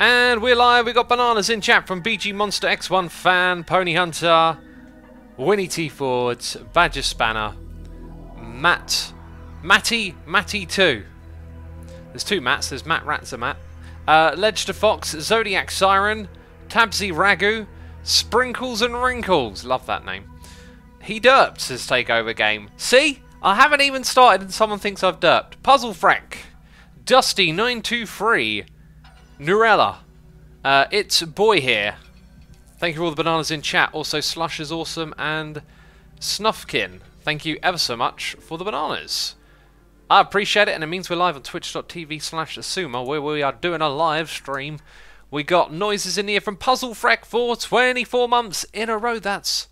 And we're live. We got bananas in chat from BG Monster X1 fan, Pony Hunter, Winnie T Ford, Badger Spanner, Matt, Matty, Matty 2. There's two Matts. There's Matt Ratzer Matt. Uh, Ledger Fox, Zodiac Siren, Tabsy Ragu, Sprinkles and Wrinkles. Love that name. He derped, says Takeover Game. See? I haven't even started and someone thinks I've derped. Puzzle Frank, Dusty923, Nurella, uh, it's Boy here. Thank you for all the bananas in chat. Also, Slush is awesome and Snuffkin. Thank you ever so much for the bananas. I appreciate it, and it means we're live on twitch.tv slash Xisuma, where we are doing a live stream. We got noises in here from Puzzle Freck for 24 months in a row. That's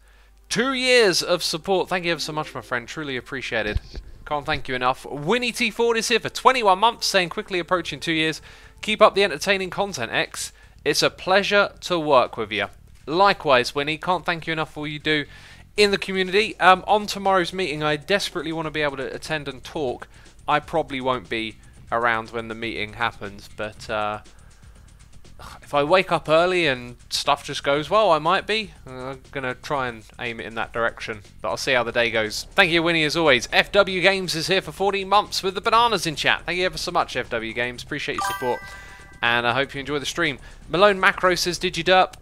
two years of support. Thank you ever so much, my friend. Truly appreciated. Can't thank you enough. Winnie T Ford is here for 21 months, saying quickly approaching two years. Keep up the entertaining content, X. It's a pleasure to work with you. Likewise, Winnie, can't thank you enough for all you do in the community. Um, on tomorrow's meeting, I desperately want to be able to attend and talk. I probably won't be around when the meeting happens, but uh, if I wake up early and stuff just goes well, I might be. I'm going to try and aim it in that direction, but I'll see how the day goes. Thank you, Winnie, as always. FW Games is here for 14 months with the bananas in chat. Thank you ever so much, FW Games. Appreciate your support, and I hope you enjoy the stream. Malone Macro says, did you derp?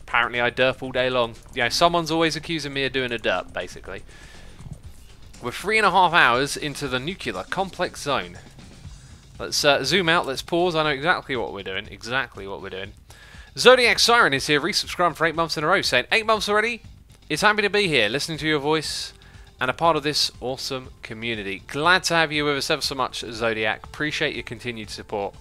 Apparently I derp all day long. You know, someone's always accusing me of doing a derp, basically. We're three and a half hours into the nuclear complex zone. Let's uh, zoom out, let's pause. I know exactly what we're doing. Exactly what we're doing. Zodiac Siren is here, resubscribed for eight months in a row, saying, Eight months already? It's happy to be here, listening to your voice, and a part of this awesome community. Glad to have you with us ever so much, Zodiac. Appreciate your continued support.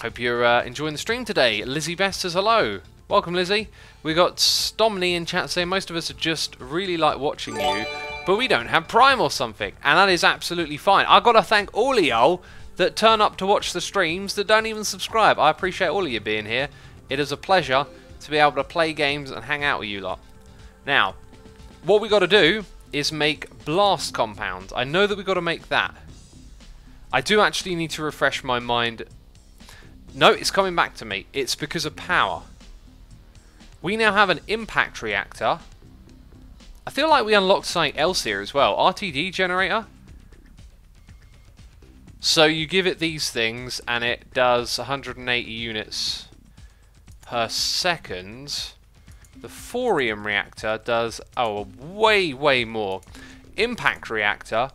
Hope you're uh, enjoying the stream today. Lizzie Best says hello. Welcome, Lizzie. We got Stomney in chat saying most of us are just really like watching you but we don't have Prime or something, and that is absolutely fine. I've got to thank all of y'all that turn up to watch the streams that don't even subscribe. I appreciate all of you being here. It is a pleasure to be able to play games and hang out with you lot. Now, what we got to do is make blast Compound. I know that we got to make that. I do actually need to refresh my mind. No, it's coming back to me. It's because of power. We now have an impact reactor I feel like we unlocked something else here as well. RTG generator. So you give it these things and it does 180 units per second. The thorium reactor does, oh, way, way more. Impact reactor,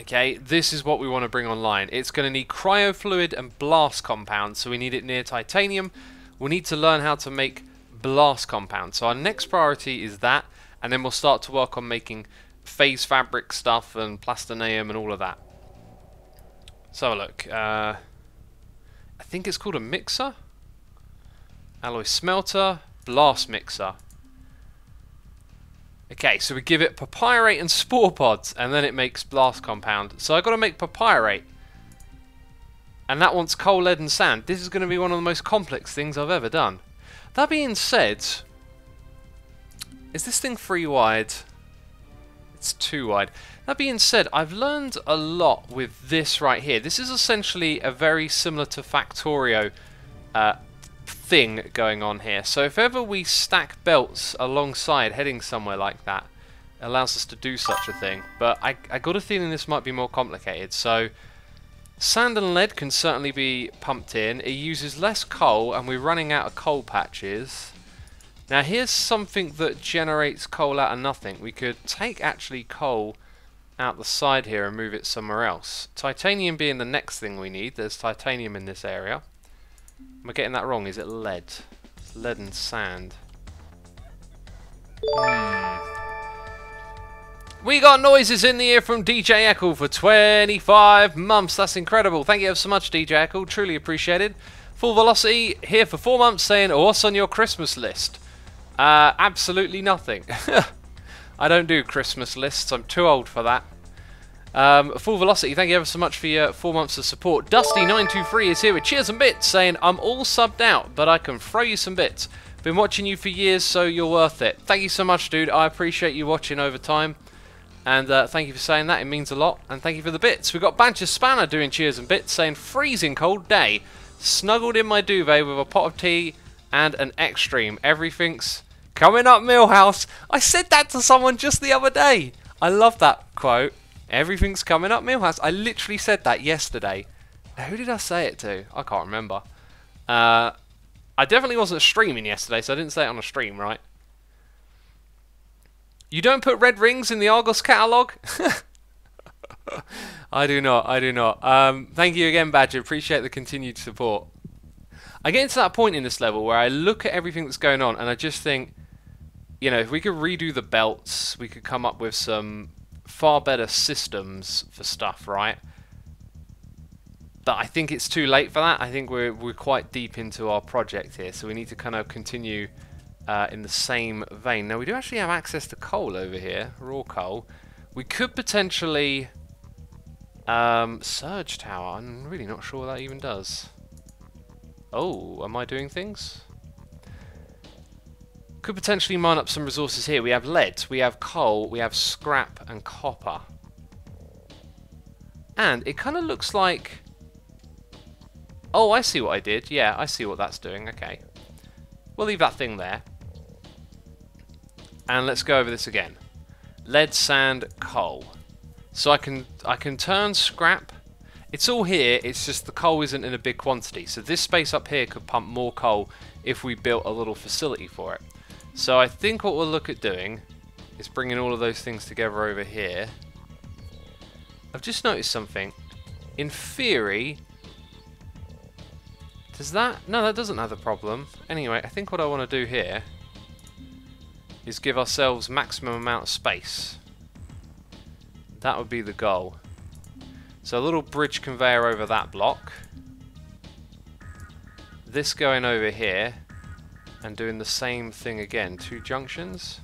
okay, this is what we want to bring online. It's going to need cryofluid and blast compounds, so we need it near titanium. We need to learn how to make blast compounds. So our next priority is that and then we'll start to work on making phase fabric stuff and plastanium and all of that. So look, uh, I think it's called a mixer, alloy smelter, blast mixer. Okay, so we give it papyrate and spore pods, and then it makes blast compound. So i got to make papyrate. And that wants coal, lead, and sand. This is going to be one of the most complex things I've ever done. That being said, is this thing free wide? It's too wide. That being said, I've learned a lot with this right here. This is essentially a very similar to Factorio uh, thing going on here. So if ever we stack belts alongside heading somewhere like that, allows us to do such a thing. But I, I got a feeling this might be more complicated. So sand and lead can certainly be pumped in. It uses less coal and we're running out of coal patches. Now here's something that generates coal out of nothing. We could take actually coal out the side here and move it somewhere else. Titanium being the next thing we need. There's titanium in this area. Am I getting that wrong? Is it lead? It's lead and sand. Hmm. We got noises in the ear from DJ Echo for 25 months. That's incredible. Thank you so much, DJ Echo. Truly appreciated. Full Velocity here for four months saying, what's on your Christmas list? Uh, absolutely nothing. I don't do Christmas lists. I'm too old for that. Um, Full Velocity, thank you ever so much for your four months of support. Dusty923 is here with cheers and bits, saying, I'm all subbed out, but I can throw you some bits. Been watching you for years, so you're worth it. Thank you so much, dude. I appreciate you watching over time. And uh, thank you for saying that. It means a lot. And thank you for the bits. We've got Badger Spanner doing cheers and bits, saying, freezing cold day. snuggled in my duvet with a pot of tea and an Extreme. Everything's coming up, Milhouse. I said that to someone just the other day. I love that quote. Everything's coming up, Milhouse. I literally said that yesterday. who did I say it to? I can't remember. Uh, I definitely wasn't streaming yesterday, so I didn't say it on a stream, right? You don't put red rings in the Argos catalogue? I do not, I do not. Um, thank you again, Badger. Appreciate the continued support. I get into that point in this level where I look at everything that's going on and I just think, you know, if we could redo the belts, we could come up with some far better systems for stuff, right? But I think it's too late for that. I think we're we're quite deep into our project here, so we need to kind of continue uh, in the same vein. Now we do actually have access to coal over here, raw coal. We could potentially um, surge tower. I'm really not sure what that even does. Oh, am I doing things? Could potentially mine up some resources here. We have lead, we have coal, we have scrap and copper. And it kind of looks like... Oh, I see what I did. Yeah, I see what that's doing. Okay. We'll leave that thing there. And let's go over this again. Lead, sand, coal. So I can I can turn scrap. It's all here, it's just the coal isn't in a big quantity. So this space up here could pump more coal if we built a little facility for it. So I think what we'll look at doing is bringing all of those things together over here. I've just noticed something. In theory, does that... No, that doesn't have a problem. Anyway, I think what I want to do here is give ourselves maximum amount of space. That would be the goal. So a little bridge conveyor over that block. This going over here and doing the same thing again. Two junctions.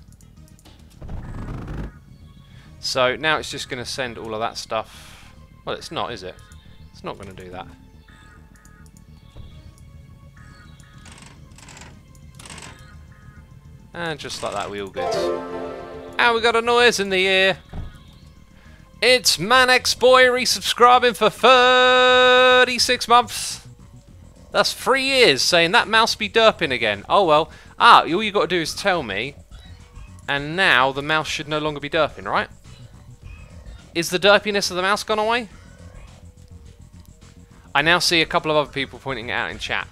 So now it's just going to send all of that stuff. Well, it's not, is it? It's not going to do that. And just like that, we all good. And we got a noise in the ear. It's Manex Boy resubscribing for 36 months. That's three years saying that mouse be derping again. Oh well. Ah, all you got to do is tell me. And now the mouse should no longer be derping, right? Is the derpiness of the mouse gone away? I now see a couple of other people pointing it out in chat.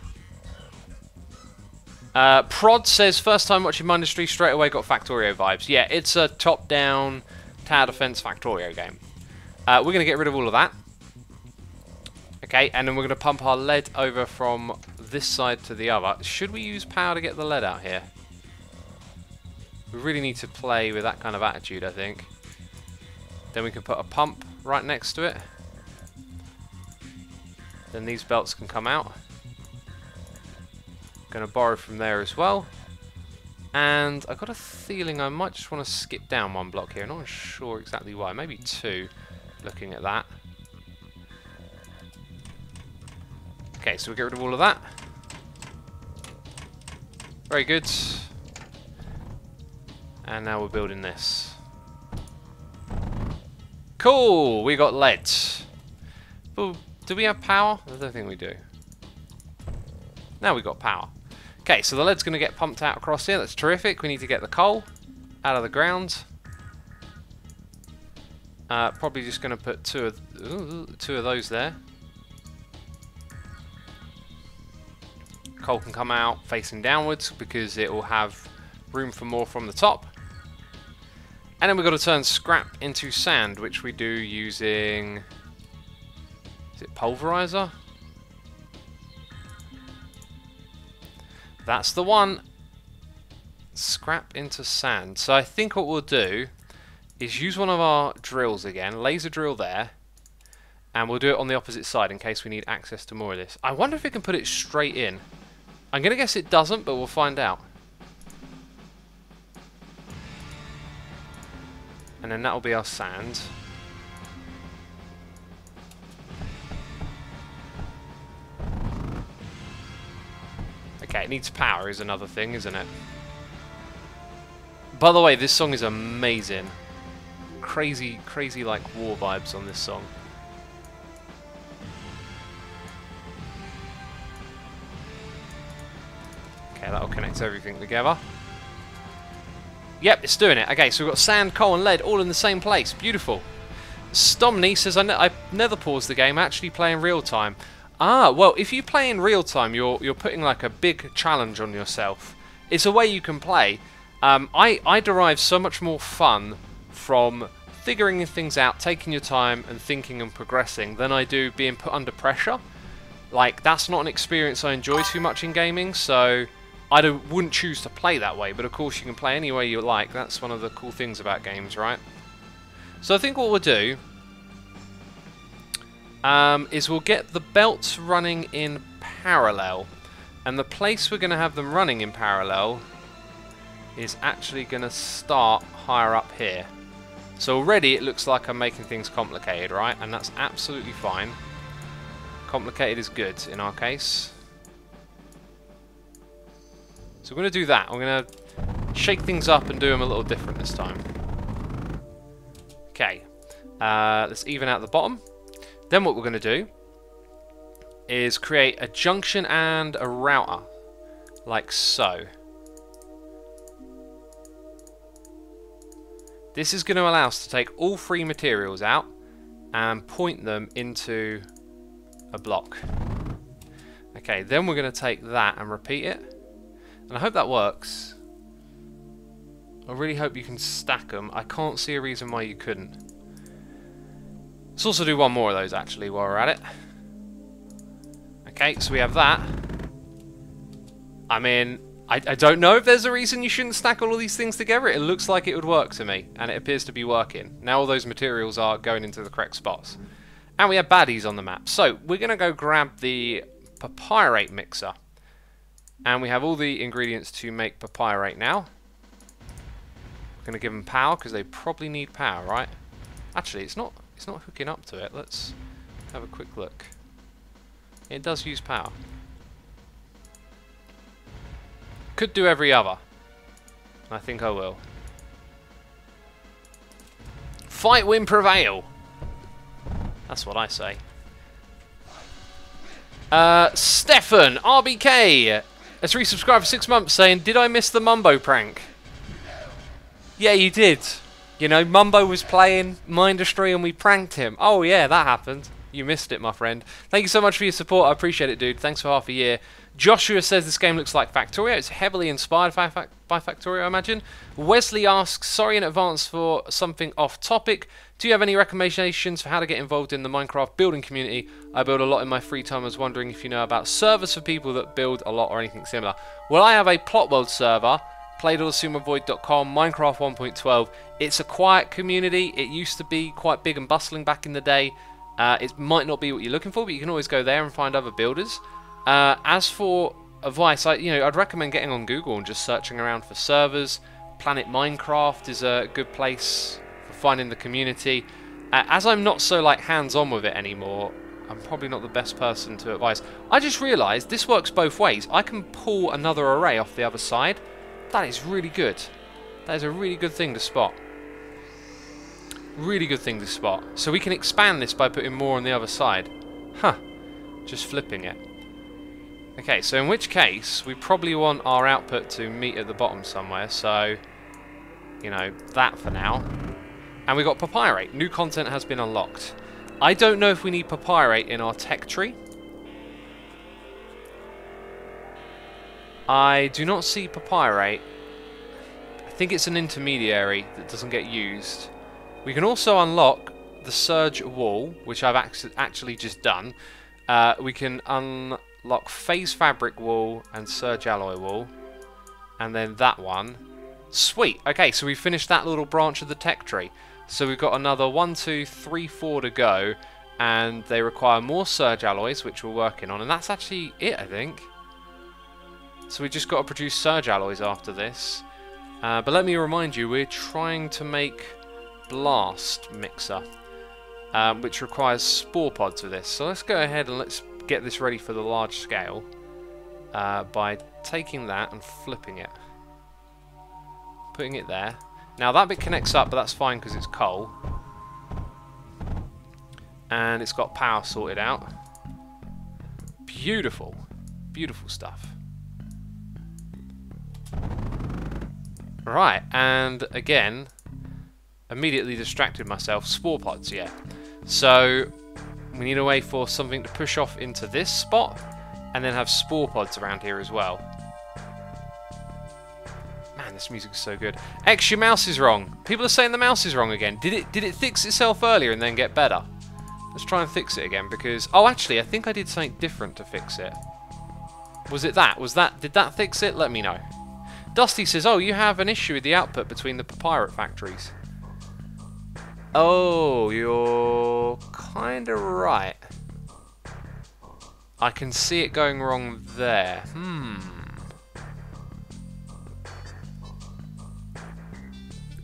Uh, Prod says, first time watching Mindustry, straight away got Factorio vibes. Yeah, it's a top-down tower defense Factorio game. Uh, we're going to get rid of all of that. Okay, and then we're going to pump our lead over from this side to the other. Should we use power to get the lead out here? We really need to play with that kind of attitude, I think. Then we can put a pump right next to it. Then these belts can come out. Going to borrow from there as well. And I got a feeling I might just want to skip down one block here. I'm not sure exactly why. Maybe two, looking at that. Okay, so we get rid of all of that. Very good. And now we're building this. Cool! We got lead. But do we have power? I don't think we do. Now we got power. Okay, so the lead's going to get pumped out across here. That's terrific. We need to get the coal out of the ground. Uh, probably just going to put two of, ooh, two of those there. Coal can come out facing downwards because it will have room for more from the top. And then we've got to turn scrap into sand, which we do using... Is it pulverizer? That's the one. Scrap into sand. So I think what we'll do is use one of our drills again. Laser drill there. And we'll do it on the opposite side in case we need access to more of this. I wonder if we can put it straight in. I'm going to guess it doesn't, but we'll find out. And then that'll be our sand. Okay, it needs power is another thing, isn't it? By the way, this song is amazing. Crazy, crazy like war vibes on this song. Okay, that'll connect everything together. Yep, it's doing it. Okay, so we've got sand, coal and lead all in the same place. Beautiful. Stomney says, I, ne I never pause the game, I actually play in real time. Ah, well, if you play in real time, you're, you're putting like a big challenge on yourself. It's a way you can play. Um, I, I derive so much more fun from figuring things out, taking your time and thinking and progressing than I do being put under pressure. Like, that's not an experience I enjoy too much in gaming, so I wouldn't choose to play that way, but of course you can play any way you like. That's one of the cool things about games, right? So I think what we'll do um, is we'll get the belts running in parallel. And the place we're going to have them running in parallel is actually going to start higher up here. So already it looks like I'm making things complicated, right? And that's absolutely fine. Complicated is good in our case. So we're going to do that. I'm going to shake things up and do them a little different this time. Okay. Uh, let's even out the bottom. Then what we're going to do is create a junction and a router. Like so. This is going to allow us to take all three materials out and point them into a block. Okay, then we're going to take that and repeat it. And I hope that works. I really hope you can stack them. I can't see a reason why you couldn't. Let's also do one more of those actually while we're at it. Okay, so we have that. I mean, I, I don't know if there's a reason you shouldn't stack all of these things together. It looks like it would work to me, and it appears to be working. Now all those materials are going into the correct spots. And we have baddies on the map. So, we're going to go grab the papyrite mixer. And we have all the ingredients to make papaya right now. We're going to give them power, because they probably need power, right? Actually, it's not, it's not hooking up to it. Let's have a quick look. It does use power. Could do every other. I think I will. Fight, win, prevail. That's what I say. Uh, Stefan, RBK, has resubscribed for six months saying, Did I miss the Mumbo prank? Yeah, you did. You know, Mumbo was playing Mindustry and we pranked him. Oh, yeah, that happened. You missed it, my friend. Thank you so much for your support. I appreciate it, dude. Thanks for half a year. Joshua says this game looks like Factorio. It's heavily inspired by, by Factorio, I imagine. Wesley asks, sorry in advance for something off topic. Do you have any recommendations for how to get involved in the Minecraft building community? I build a lot in my free time. I was wondering if you know about servers for people that build a lot or anything similar. Well, I have a Plot World server, played.xisumavoid.com, Minecraft 1.12. It's a quiet community. It used to be quite big and bustling back in the day. Uh, it might not be what you're looking for, but you can always go there and find other builders. Uh, as for advice, I, you know, I'd recommend getting on Google and just searching around for servers. Planet Minecraft is a good place for finding the community. Uh, as I'm not so like hands-on with it anymore, I'm probably not the best person to advise. I just realised this works both ways. I can pull another array off the other side. That is really good. That is a really good thing to spot. Really good thing to spot. So we can expand this by putting more on the other side. Huh. Just flipping it. Okay, so in which case, we probably want our output to meet at the bottom somewhere, so, you know, that for now. And we got Papyrite. New content has been unlocked. I don't know if we need Papyrite in our tech tree. I do not see Papyrite. I think it's an intermediary that doesn't get used. We can also unlock the Surge wall, which I've actually just done. Uh, we can unlock lock phase fabric wall and surge alloy wall and then that one. Sweet. Okay so we finished that little branch of the tech tree. So we've got another one two three four to go and they require more surge alloys which we're working on and that's actually it I think. So we just got to produce surge alloys after this. Uh, but let me remind you we're trying to make blast mixer um, which requires spore pods for this. So let's go ahead and let's get this ready for the large scale uh, by taking that and flipping it. Putting it there. Now that bit connects up, but that's fine because it's coal. And it's got power sorted out. Beautiful. Beautiful stuff. Right, and again, immediately distracted myself. Spore pods, yeah. So we need a way for something to push off into this spot and then have spore pods around here as well. Man, this music is so good. X, your mouse is wrong. People are saying the mouse is wrong again. Did it did it fix itself earlier and then get better? Let's try and fix it again because oh actually I think I did something different to fix it. Was it that? Was that did that fix it? Let me know. Dusty says, "Oh, you have an issue with the output between the pirate factories." Oh, you're kind of right. I can see it going wrong there. Hmm.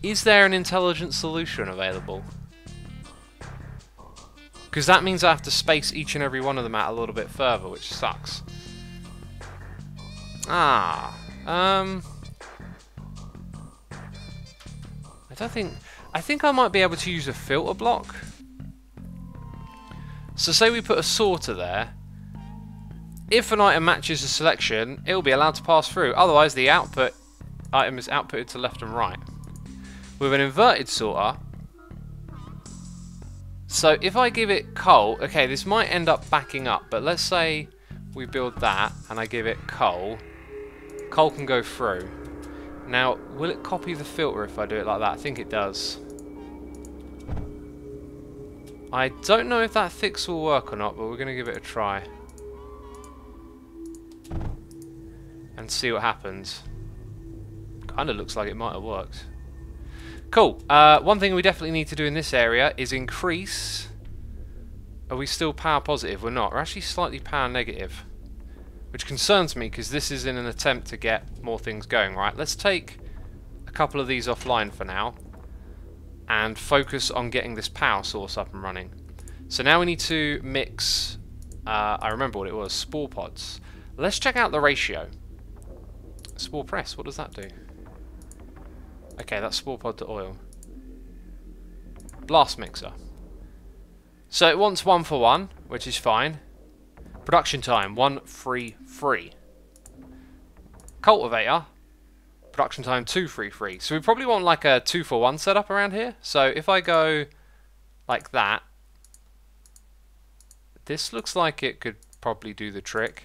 Is there an intelligent solution available? Because that means I have to space each and every one of them out a little bit further, which sucks. Ah. Um... I don't think... I think I might be able to use a filter block. So say we put a sorter there. If an item matches a selection, it will be allowed to pass through. Otherwise, the output item is outputted to left and right. With an inverted sorter, so if I give it coal, okay, this might end up backing up, but let's say we build that and I give it coal. Coal can go through. Now, will it copy the filter if I do it like that? I think it does. I don't know if that fix will work or not, but we're going to give it a try. And see what happens. Kind of looks like it might have worked. Cool. Uh, one thing we definitely need to do in this area is increase... Are we still power positive? We're not. We're actually slightly power negative. Which concerns me because this is in an attempt to get more things going. Right, let's take a couple of these offline for now. And focus on getting this power source up and running. So now we need to mix... Uh, I remember what it was. Spore pods. Let's check out the ratio. Spore press, what does that do? Okay, that's spore pod to oil. Blast mixer. So it wants one for one, which is fine. Production time, one, three, three. Cultivator, production time, two, three, three. So we probably want like a two for one setup around here. So if I go like that, this looks like it could probably do the trick.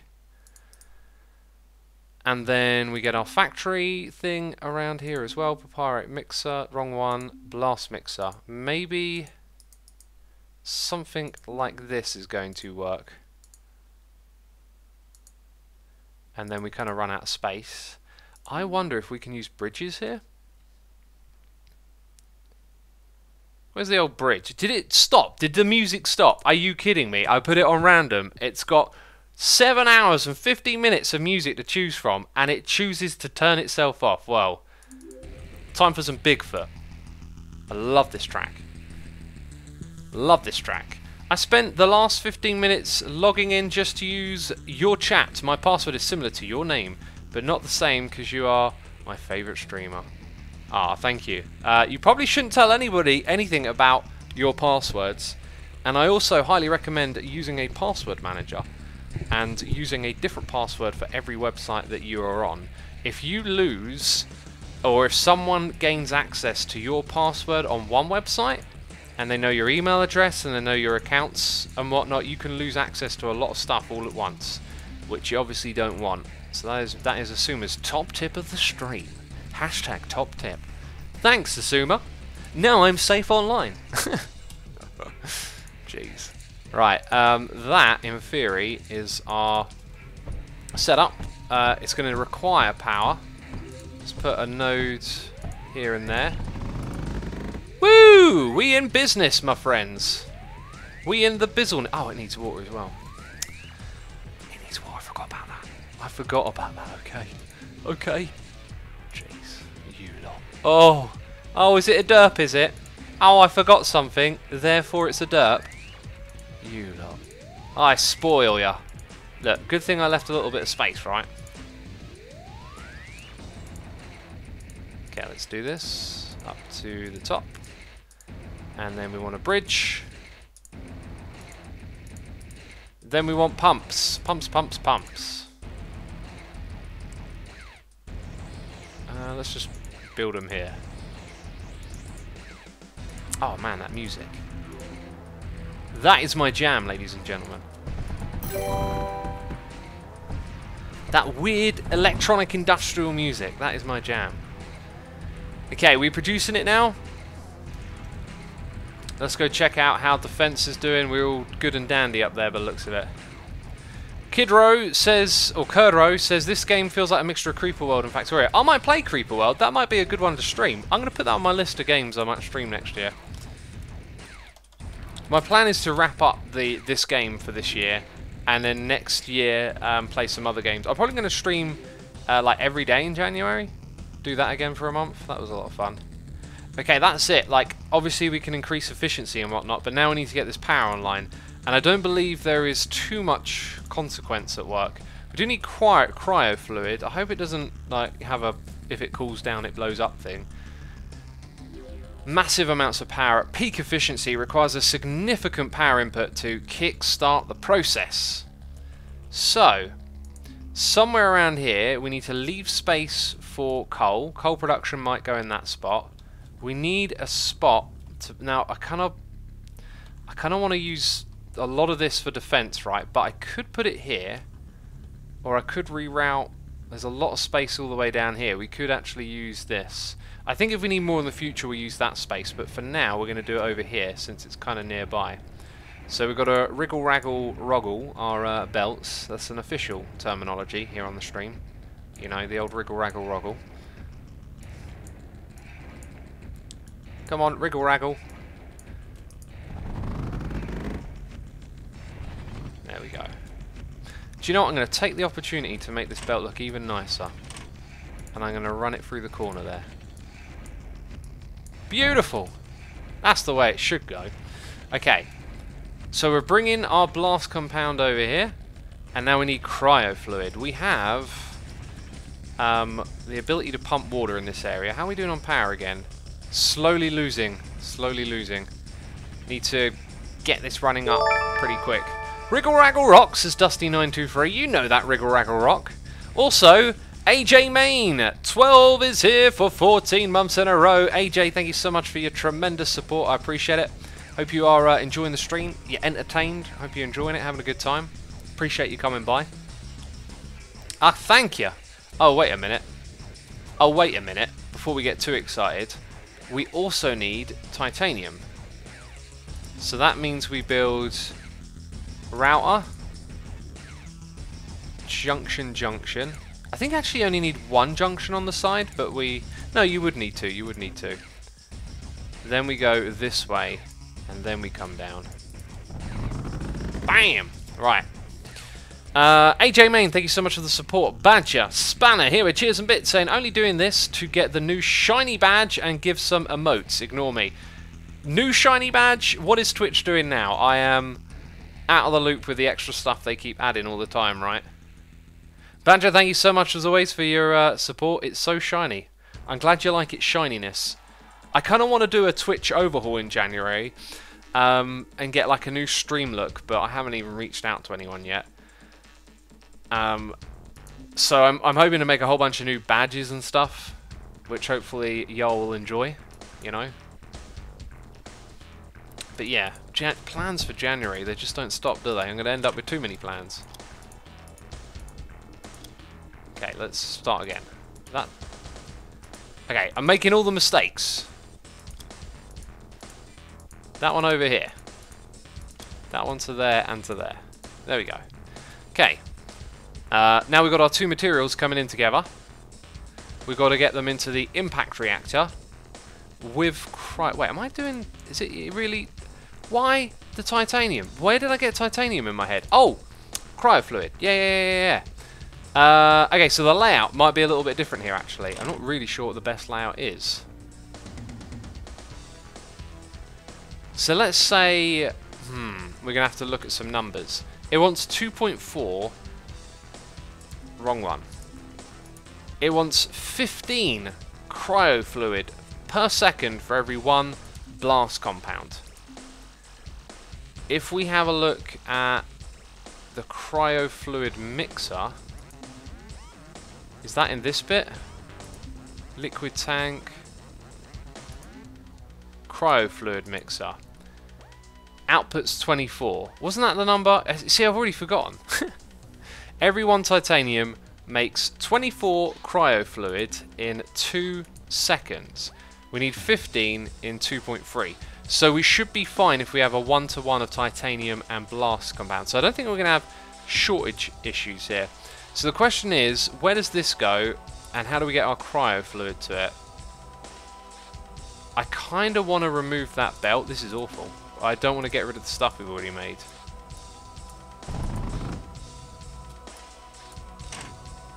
And then we get our factory thing around here as well. Papyrite mixer, wrong one. Blast mixer. Maybe something like this is going to work. And then we kind of run out of space. I hmm. wonder if we can use bridges here. Where's the old bridge? Did it stop? Did the music stop? Are you kidding me? I put it on random. It's got 7 hours and 15 minutes of music to choose from, and it chooses to turn itself off. Well, time for some Bigfoot. I love this track. Love this track. I spent the last 15 minutes logging in just to use your chat. My password is similar to your name, but not the same because you are my favourite streamer. Ah, thank you. Uh, you probably shouldn't tell anybody anything about your passwords. And I also highly recommend using a password manager and using a different password for every website that you are on. If you lose, or if someone gains access to your password on one website, and they know your email address and they know your accounts and whatnot, you can lose access to a lot of stuff all at once, which you obviously don't want. So that is that is Xisuma's top tip of the stream. Hashtag top tip. Thanks, Asuma. Now I'm safe online. Jeez. Right, um, that, in theory, is our setup. Uh, it's going to require power. Let's put a node here and there. Woo! We in business, my friends. We in the bizzle. Oh, it needs water as well. It needs water. I forgot about that. I forgot about that. Okay. Okay. Jeez. You lot. Oh. Oh, is it a derp, is it? Oh, I forgot something. Therefore, it's a derp. You lot. I spoil ya. Look, good thing I left a little bit of space, right? Okay, let's do this. Up to the top. And then we want a bridge. Then we want pumps. Pumps, pumps, pumps. Uh, let's just build them here. Oh man, that music. That is my jam, ladies and gentlemen. That weird electronic industrial music, that is my jam. Okay, we producing it now? Let's go check out how the defense is doing. We're all good and dandy up there by the looks of it. Kidro says, or Kurdro says, this game feels like a mixture of Creeper World and Factorio. I might play Creeper World. That might be a good one to stream. I'm going to put that on my list of games I might stream next year. My plan is to wrap up the this game for this year, and then next year um, play some other games. I'm probably going to stream uh, like every day in January. Do that again for a month. That was a lot of fun. Okay, that's it. Like, obviously we can increase efficiency and whatnot, but now we need to get this power online. And I don't believe there is too much consequence at work. We do need cryo, cryo fluid. I hope it doesn't like have a if it cools down it blows up thing. Massive amounts of power at peak efficiency requires a significant power input to kick-start the process. So, somewhere around here we need to leave space for coal. Coal production might go in that spot. We need a spot to now I kind of I kind of want to use a lot of this for defense, right? But I could put it here, or I could reroute. There's a lot of space all the way down here. We could actually use this. I think if we need more in the future, we'll use that space. But for now, we're going to do it over here since it's kind of nearby. So we've got a wriggle raggle roggle, our uh, belts. That's an official terminology here on the stream. You know, the old wriggle raggle roggle. Come on, wriggle raggle. There we go. Do you know what? I'm going to take the opportunity to make this belt look even nicer. And I'm going to run it through the corner there. Beautiful! That's the way it should go. Okay. So we're bringing our blast compound over here. And now we need cryo fluid. We have um, the ability to pump water in this area. How are we doing on power again? Slowly losing. Slowly losing. Need to get this running up pretty quick. Wriggle Raggle Rock, says Dusty923. You know that Wriggle Raggle Rock. Also, AJ Main, 12 is here for 14 months in a row. AJ, thank you so much for your tremendous support. I appreciate it. Hope you are uh, enjoying the stream. You're entertained. Hope you're enjoying it, having a good time. Appreciate you coming by. Ah, thank you. Oh, wait a minute. Oh, wait a minute. Before we get too excited, we also need titanium. So that means we build router, junction, junction. I think I actually only need one junction on the side, but we... No, you would need to, you would need to. Then we go this way, and then we come down. Bam! Right. Uh, AJ Main, thank you so much for the support. Badger, Spanner, here with Cheers and Bits, saying, only doing this to get the new shiny badge and give some emotes. Ignore me. New shiny badge? What is Twitch doing now? I am out of the loop with the extra stuff they keep adding all the time, right? Badger, thank you so much as always for your uh, support. It's so shiny. I'm glad you like its shininess. I kind of want to do a Twitch overhaul in January um, and get like a new stream look, but I haven't even reached out to anyone yet. Um, so I'm, I'm hoping to make a whole bunch of new badges and stuff, which hopefully y'all will enjoy, you know. But yeah, Jan plans for January, they just don't stop, do they? I'm going to end up with too many plans. Okay, let's start again. That. Okay, I'm making all the mistakes. That one over here. That one to there and to there. There we go. Okay. Uh, now we've got our two materials coming in together. We've got to get them into the impact reactor with... Cry Wait, am I doing... Is it really... Why the titanium? Where did I get titanium in my head? Oh, cryo fluid. Yeah, yeah, yeah, yeah. Uh, okay, so the layout might be a little bit different here, actually. I'm not really sure what the best layout is. So let's say... Hmm, we're going to have to look at some numbers. It wants 2.4. Wrong one. It wants 15 cryo fluid per second for every one blast compound if we have a look at the cryo fluid mixer, is that in this bit? Liquid tank. Cryo fluid mixer. Output's 24. Wasn't that the number? Uh, see, I've already forgotten. Every one titanium makes 24 cryo fluid in 2 seconds. We need 15 in 2.3. So we should be fine if we have a one-to-one -one of titanium and blast compound. So I don't think we're going to have shortage issues here. So the question is, where does this go and how do we get our cryo fluid to it? I kind of want to remove that belt. This is awful. I don't want to get rid of the stuff we've already made.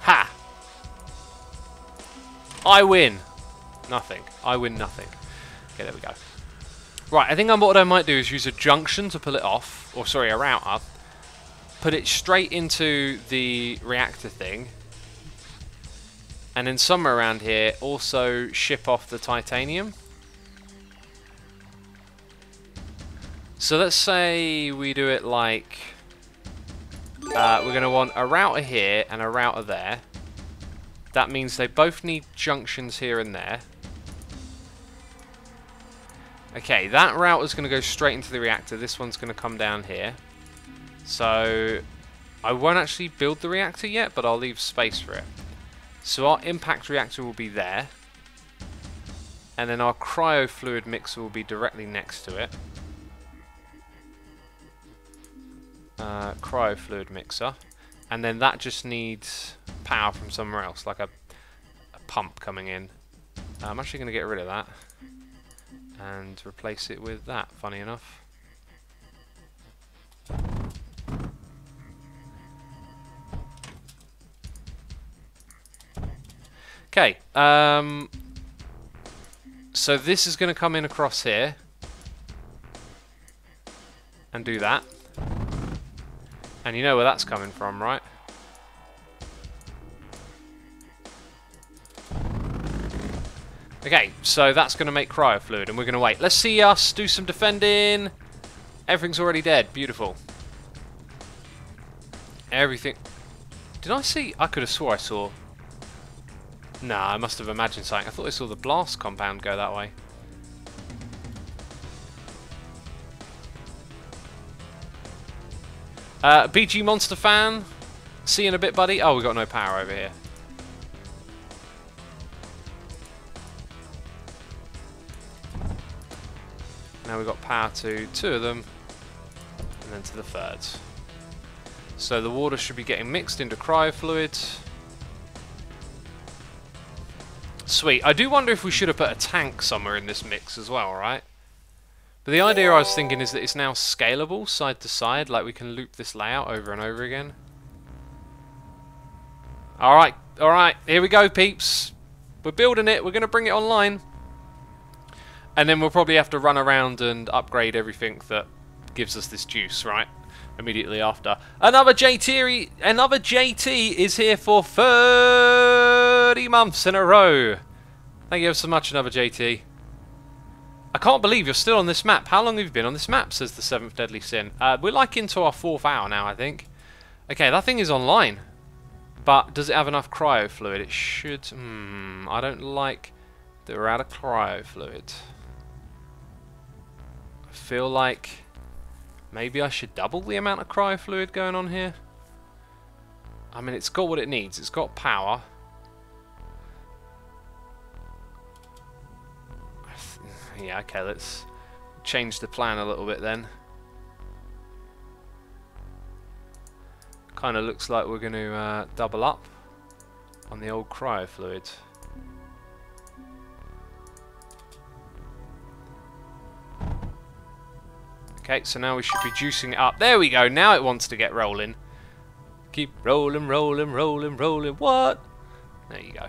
Ha! I win. Nothing. I win nothing. Okay, there we go. Right, I think what I might do is use a junction to pull it off. Or, sorry, a router. Put it straight into the reactor thing. And then somewhere around here, also ship off the titanium. So let's say we do it like... Uh, we're going to want a router here and a router there. That means they both need junctions here and there. Okay, that route is going to go straight into the reactor. This one's going to come down here. So, I won't actually build the reactor yet, but I'll leave space for it. So our impact reactor will be there. And then our cryo fluid mixer will be directly next to it. Uh, cryo fluid mixer and then that just needs power from somewhere else like a, a pump coming in. I'm actually going to get rid of that and replace it with that funny enough. Okay um, so this is going to come in across here and do that and you know where that's coming from, right? Okay, so that's going to make cryo fluid, and we're going to wait. Let's see us do some defending. Everything's already dead. Beautiful. Everything. Did I see? I could have swore I saw. Nah, I must have imagined something. I thought I saw the blast compound go that way. Uh, BG Monster fan, see you in a bit, buddy. Oh, we got no power over here. Now we've got power to two of them, and then to the third. So the water should be getting mixed into cryo fluid. Sweet. I do wonder if we should have put a tank somewhere in this mix as well, right? But the idea I was thinking is that it's now scalable side to side, like we can loop this layout over and over again. Alright, alright, here we go peeps. We're building it, we're going to bring it online. And then we'll probably have to run around and upgrade everything that gives us this juice, right? Immediately after. Another JT, another JT is here for 30 months in a row. Thank you so much, another JT. Can't believe you're still on this map. How long have you been on this map, says the seventh deadly sin. Uh, we're like into our fourth hour now, I think. Okay, that thing is online. But does it have enough cryo fluid? It should... Hmm, I don't like that we're out of cryo fluid. I feel like maybe I should double the amount of cryo fluid going on here. I mean, it's got what it needs. It's got power. Yeah, okay, let's change the plan a little bit then. Kind of looks like we're going to uh, double up on the old cryo fluid. Okay, so now we should be juicing it up. There we go, now it wants to get rolling. Keep rolling, rolling, rolling, rolling. What? There you go.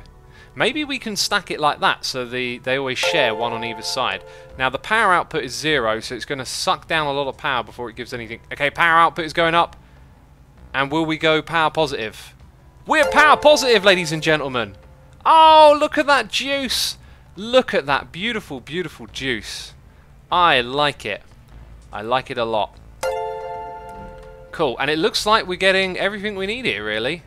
Maybe we can stack it like that so the they always share one on either side. Now the power output is zero, so it's going to suck down a lot of power before it gives anything. Okay, power output is going up. And will we go power positive? We're power positive, ladies and gentlemen. Oh, look at that juice. Look at that beautiful, beautiful juice. I like it. I like it a lot. Cool, and it looks like we're getting everything we need here, really.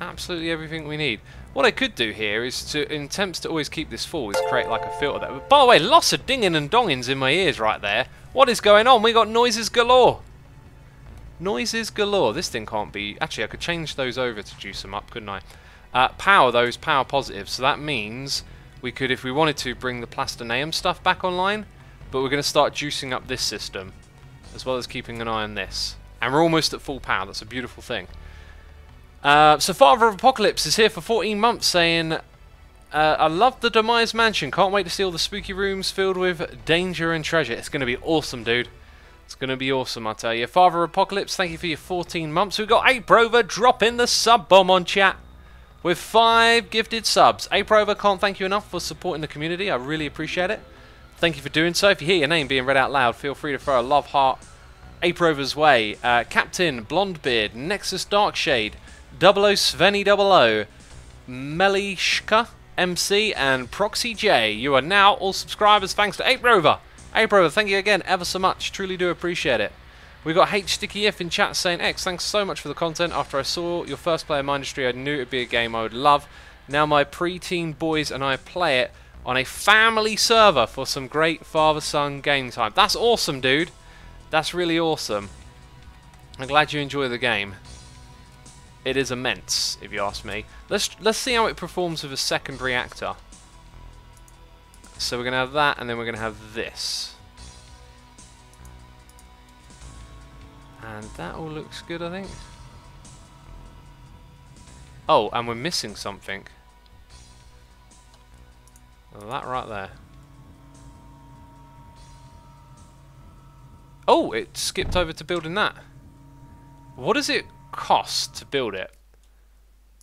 Absolutely everything we need. What I could do here is to, in attempts to always keep this full, is create like a filter there. By the way, lots of dinging and dongings in my ears right there. What is going on? We got noises galore. Noises galore. This thing can't be... Actually, I could change those over to juice them up, couldn't I? Uh, power those, power positives. So that means we could, if we wanted to, bring the Plastanium stuff back online. But we're going to start juicing up this system, as well as keeping an eye on this. And we're almost at full power. That's a beautiful thing. Uh, so Father of Apocalypse is here for 14 months saying, uh, I love the Demise Mansion. Can't wait to see all the spooky rooms filled with danger and treasure. It's going to be awesome, dude. It's going to be awesome, I tell you. Father of Apocalypse, thank you for your 14 months. We've got Aprover dropping the sub bomb on chat with five gifted subs. Aprover, can't thank you enough for supporting the community. I really appreciate it. Thank you for doing so. If you hear your name being read out loud, feel free to throw a love heart Aprover's way. Uh, Captain, Blondebeard, Nexus Darkshade, 00 Sveni 00, Melishka MC, and Proxy J. You are now all subscribers thanks to Ape Rover. Ape Rover, thank you again ever so much. Truly do appreciate it. We got H Sticky If in chat saying, X, thanks so much for the content. After I saw your first play of Mindustry, I knew it would be a game I would love. Now my pre-teen boys and I play it on a family server for some great father-son game time. That's awesome, dude. That's really awesome. I'm glad you enjoy the game. It is immense, if you ask me. Let's let's see how it performs with a second reactor. So we're going to have that, and then we're going to have this. And that all looks good, I think. Oh, and we're missing something. That right there. Oh, it skipped over to building that. What is it cost to build it?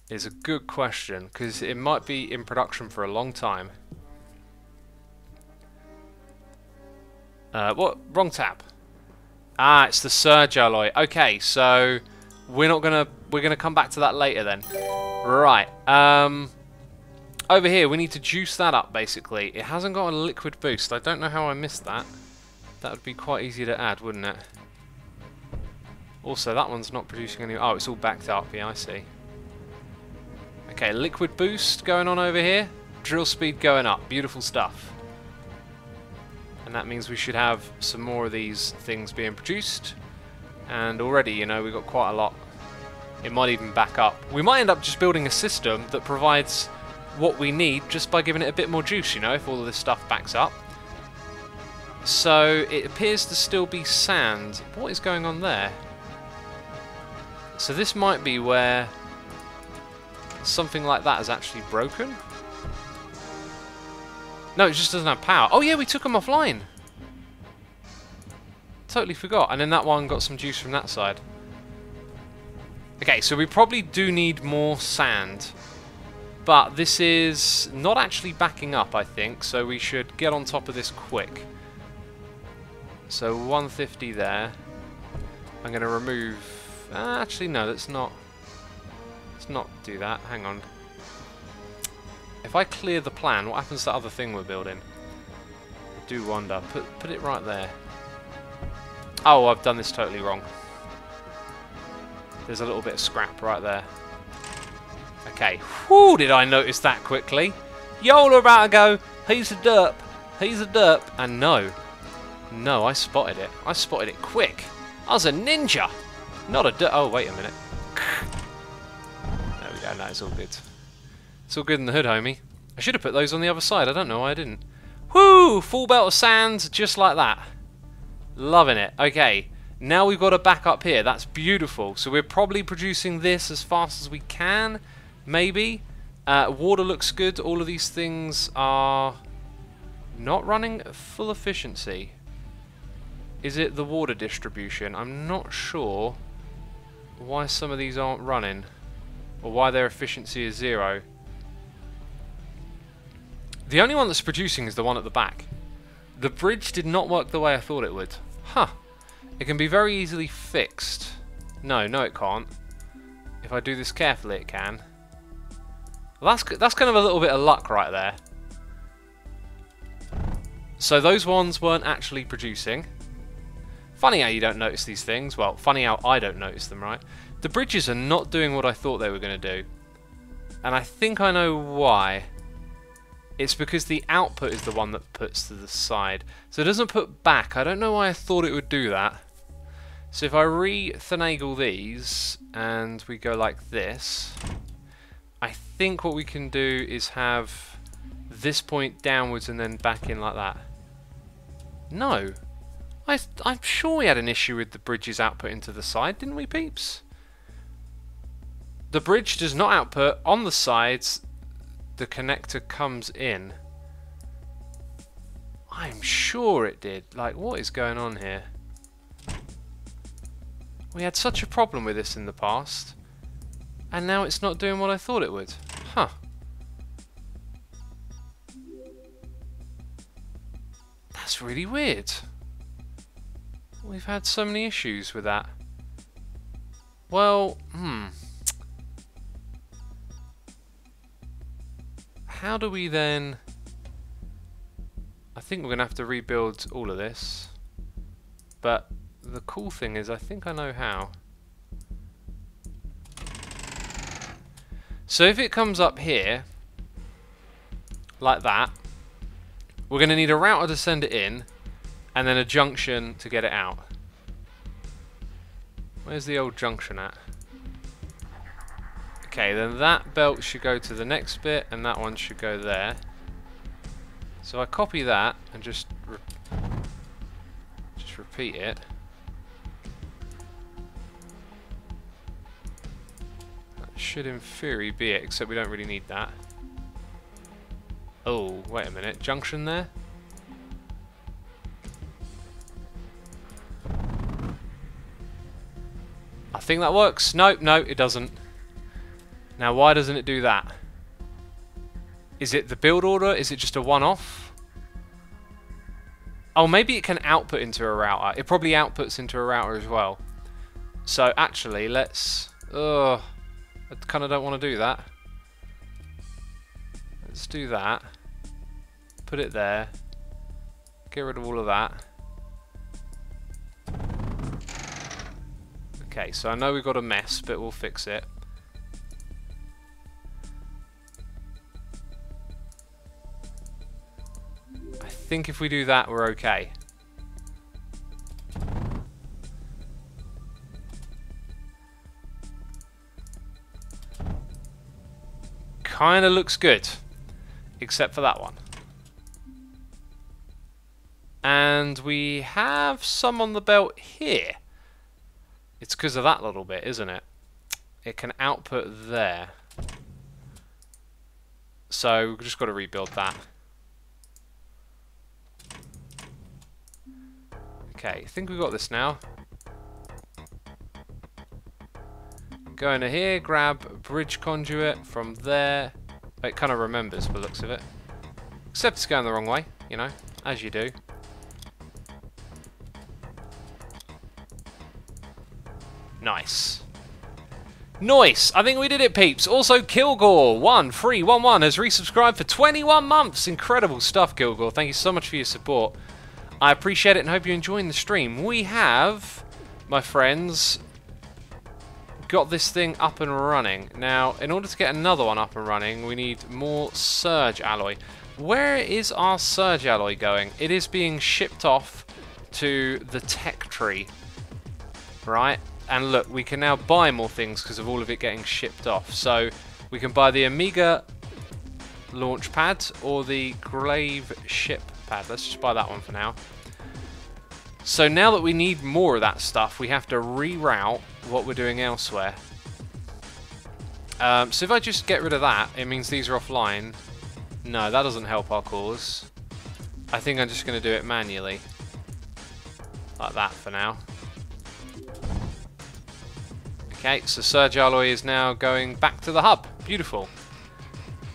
Is a good question, because it might be in production for a long time. Uh, what? Wrong tab. Ah, it's the surge alloy. Okay, so we're not gonna we're gonna come back to that later then. Right. Um, over here we need to juice that up basically. It hasn't got a liquid boost. I don't know how I missed that. That would be quite easy to add, wouldn't it? Also, that one's not producing any... Oh, it's all backed up. Yeah, I see. Okay, liquid boost going on over here. Drill speed going up. Beautiful stuff. And that means we should have some more of these things being produced. And already, you know, we've got quite a lot. It might even back up. We might end up just building a system that provides what we need just by giving it a bit more juice, you know, if all of this stuff backs up. So it appears to still be sand. What is going on there? So this might be where something like that is actually broken. No, it just doesn't have power. Oh yeah, we took them offline. Totally forgot. And then that one got some juice from that side. Okay, so we probably do need more sand. But this is not actually backing up, I think, so we should get on top of this quick. So 150 there. I'm going to remove... Uh, actually, no, let's not... Let's not do that. Hang on. If I clear the plan, what happens to that other thing we're building? I do wonder. Put, put it right there. Oh, I've done this totally wrong. There's a little bit of scrap right there. Okay. Whoo, did I notice that quickly? Y'all are about to go, he's a derp, he's a derp. And no, no, I spotted it. I spotted it quick. I was a ninja. Not a Oh, wait a minute. There we go. No, it's all good. It's all good in the hood, homie. I should have put those on the other side. I don't know why I didn't. Whoo! Full belt of sand, just like that. Loving it. Okay, now we've got a back up here. That's beautiful. So we're probably producing this as fast as we can, maybe. Uh, water looks good. All of these things are not running full efficiency. Is it the water distribution? I'm not sure why some of these aren't running or why their efficiency is zero. The only one that's producing is the one at the back. The bridge did not work the way I thought it would. Huh. It can be very easily fixed. No, no it can't. If I do this carefully it can. Well, that's, that's kind of a little bit of luck right there. So those ones weren't actually producing. Funny how you don't notice these things. Well, funny how I don't notice them, right? The bridges are not doing what I thought they were going to do. And I think I know why. It's because the output is the one that puts to the side. So it doesn't put back. I don't know why I thought it would do that. So if I re-finagle these and we go like this, I think what we can do is have this point downwards and then back in like that. No. I, I'm sure we had an issue with the bridge's output into the side, didn't we, peeps? The bridge does not output on the sides. The connector comes in. I'm sure it did. Like, what is going on here? We had such a problem with this in the past. And now it's not doing what I thought it would. Huh. That's really weird. We've had so many issues with that. Well, hmm. How do we then... I think we're going to have to rebuild all of this. But the cool thing is I think I know how. So if it comes up here, like that, we're going to need a router to send it in, and then a junction to get it out. Where's the old junction at? Okay, then that belt should go to the next bit, and that one should go there. So I copy that and just re just repeat it. That should in theory be it, except we don't really need that. Oh, wait a minute, junction there? Think that works. Nope, no, it doesn't. Now, why doesn't it do that? Is it the build order? Is it just a one-off? Oh, maybe it can output into a router. It probably outputs into a router as well. So, actually, let's... Ugh, I kind of don't want to do that. Let's do that. Put it there. Get rid of all of that. Okay, so I know we've got a mess, but we'll fix it. I think if we do that, we're okay. Kinda looks good, except for that one. And we have some on the belt here. It's because of that little bit, isn't it? It can output there. So we've just got to rebuild that. Okay, I think we've got this now. Go into here, grab bridge conduit from there. It kind of remembers by the looks of it. Except it's going the wrong way, you know, as you do. Nice. Nice! I think we did it, peeps. Also, Kilgore1311 has resubscribed for 21 months. Incredible stuff, Kilgore. Thank you so much for your support. I appreciate it and hope you're enjoying the stream. We have, my friends, got this thing up and running. Now, in order to get another one up and running, we need more Surge Alloy. Where is our Surge Alloy going? It is being shipped off to the tech tree. Right? And look, we can now buy more things because of all of it getting shipped off. So we can buy the Omega launch pad or the Glaive ship pad. Let's just buy that one for now. So now that we need more of that stuff, we have to reroute what we're doing elsewhere. Um, so if I just get rid of that, it means these are offline. No, that doesn't help our cause. I think I'm just going to do it manually. Like that for now. Okay, so Surge Alloy is now going back to the hub. Beautiful.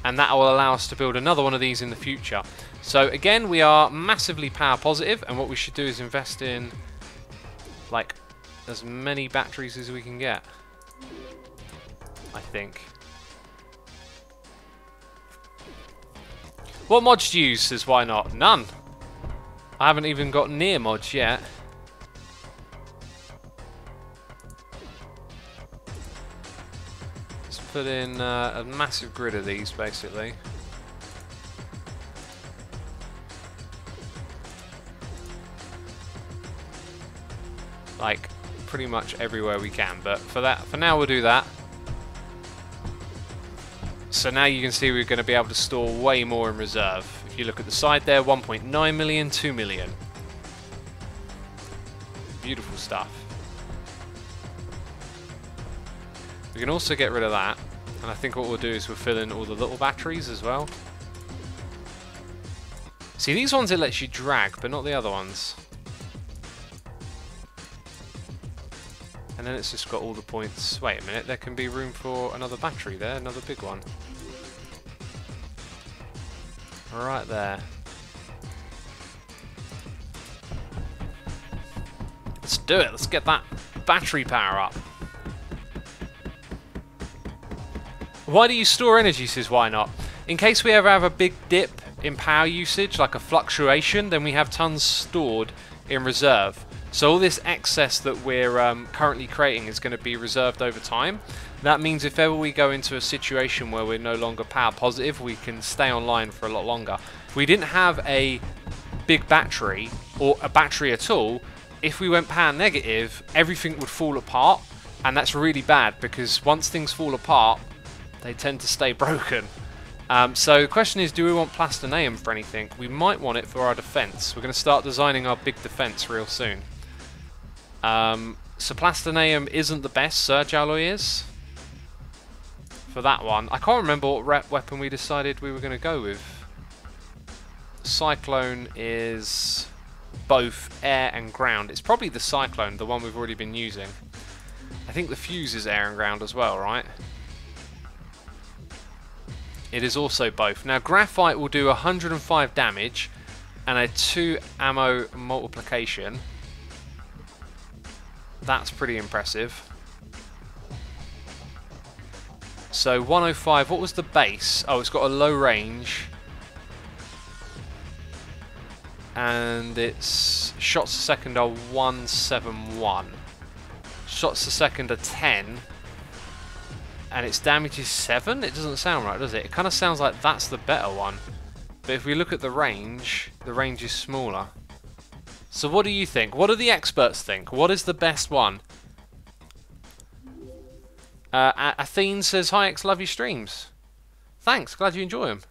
And that will allow us to build another one of these in the future. So again, we are massively power positive, and what we should do is invest in like as many batteries as we can get. I think. What mods do you use? Says why not? None. I haven't even got near mods yet. Put in uh, a massive grid of these, basically. Like, pretty much everywhere we can. But for that, for now, we'll do that. So now you can see we're going to be able to store way more in reserve. If you look at the side there, 1.9 million, 2 million. Beautiful stuff. We can also get rid of that. And I think what we'll do is we'll fill in all the little batteries as well. See, these ones it lets you drag, but not the other ones. And then it's just got all the points. Wait a minute, there can be room for another battery there, another big one. Right there. Let's do it, let's get that battery power up. Why do you store energy, says why not? In case we ever have a big dip in power usage, like a fluctuation, then we have tons stored in reserve. So all this excess that we're um, currently creating is going to be reserved over time. That means if ever we go into a situation where we're no longer power positive, we can stay online for a lot longer. If we didn't have a big battery, or a battery at all, if we went power negative, everything would fall apart, and that's really bad because once things fall apart, they tend to stay broken. Um, so the question is, do we want plastanium for anything? We might want it for our defense. We're going to start designing our big defense real soon. Um, so plastanium isn't the best, Surge Alloy is. For that one. I can't remember what rep weapon we decided we were going to go with. Cyclone is both air and ground. It's probably the Cyclone, the one we've already been using. I think the fuse is air and ground as well, right? It is also both. Now Graphite will do 105 damage and a 2 ammo multiplication. That's pretty impressive. So 105, what was the base? Oh, it's got a low range. And its shots a second are 171. Shots a second are 10 and its damage is 7? It doesn't sound right, does it? It kind of sounds like that's the better one. But if we look at the range, the range is smaller. So what do you think? What do the experts think? What is the best one? Uh, Athene says, Hi X, love your streams. Thanks, glad you enjoy them.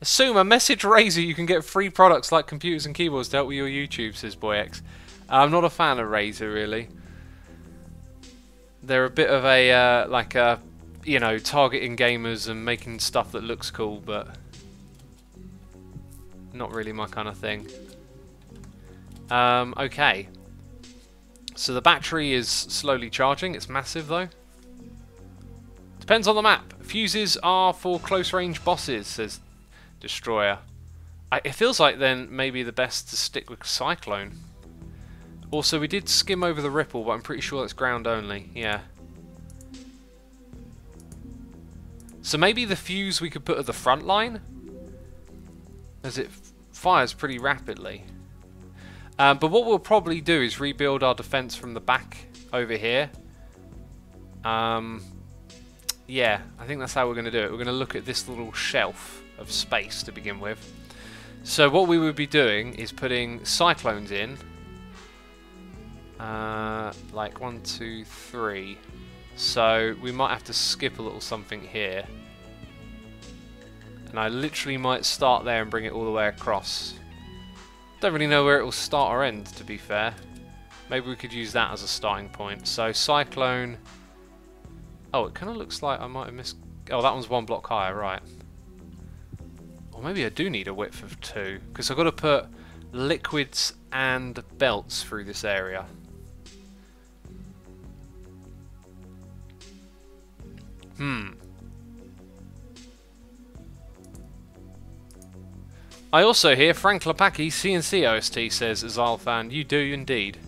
Assume a message Razer you can get free products like computers and keyboards help with your YouTube, says BoyX. I'm not a fan of Razer, really they're a bit of a uh, like a you know targeting gamers and making stuff that looks cool, but not really my kind of thing. Um, okay. So the battery is slowly charging. It's massive though. Depends on the map. Fuses are for close range bosses, says Destroyer. I, it feels like then maybe the best to stick with Cyclone. Also, we did skim over the ripple, but I'm pretty sure that's ground only. Yeah. So maybe the fuse we could put at the front line, as it fires pretty rapidly. Um, but what we'll probably do is rebuild our defense from the back over here. Um, yeah, I think that's how we're going to do it. We're going to look at this little shelf of space to begin with. So what we would be doing is putting cyclones in uh, like one, two, three. So we might have to skip a little something here. And I literally might start there and bring it all the way across. Don't really know where it will start or end, to be fair. Maybe we could use that as a starting point. So Cyclone... Oh, it kind of looks like I might have missed... Oh, that one's one block higher, right. Or maybe I do need a width of two. Because I've got to put liquids and belts through this area. Hmm. I also hear Frank Klepacki, CNC OST, says, Azal fan, you do indeed.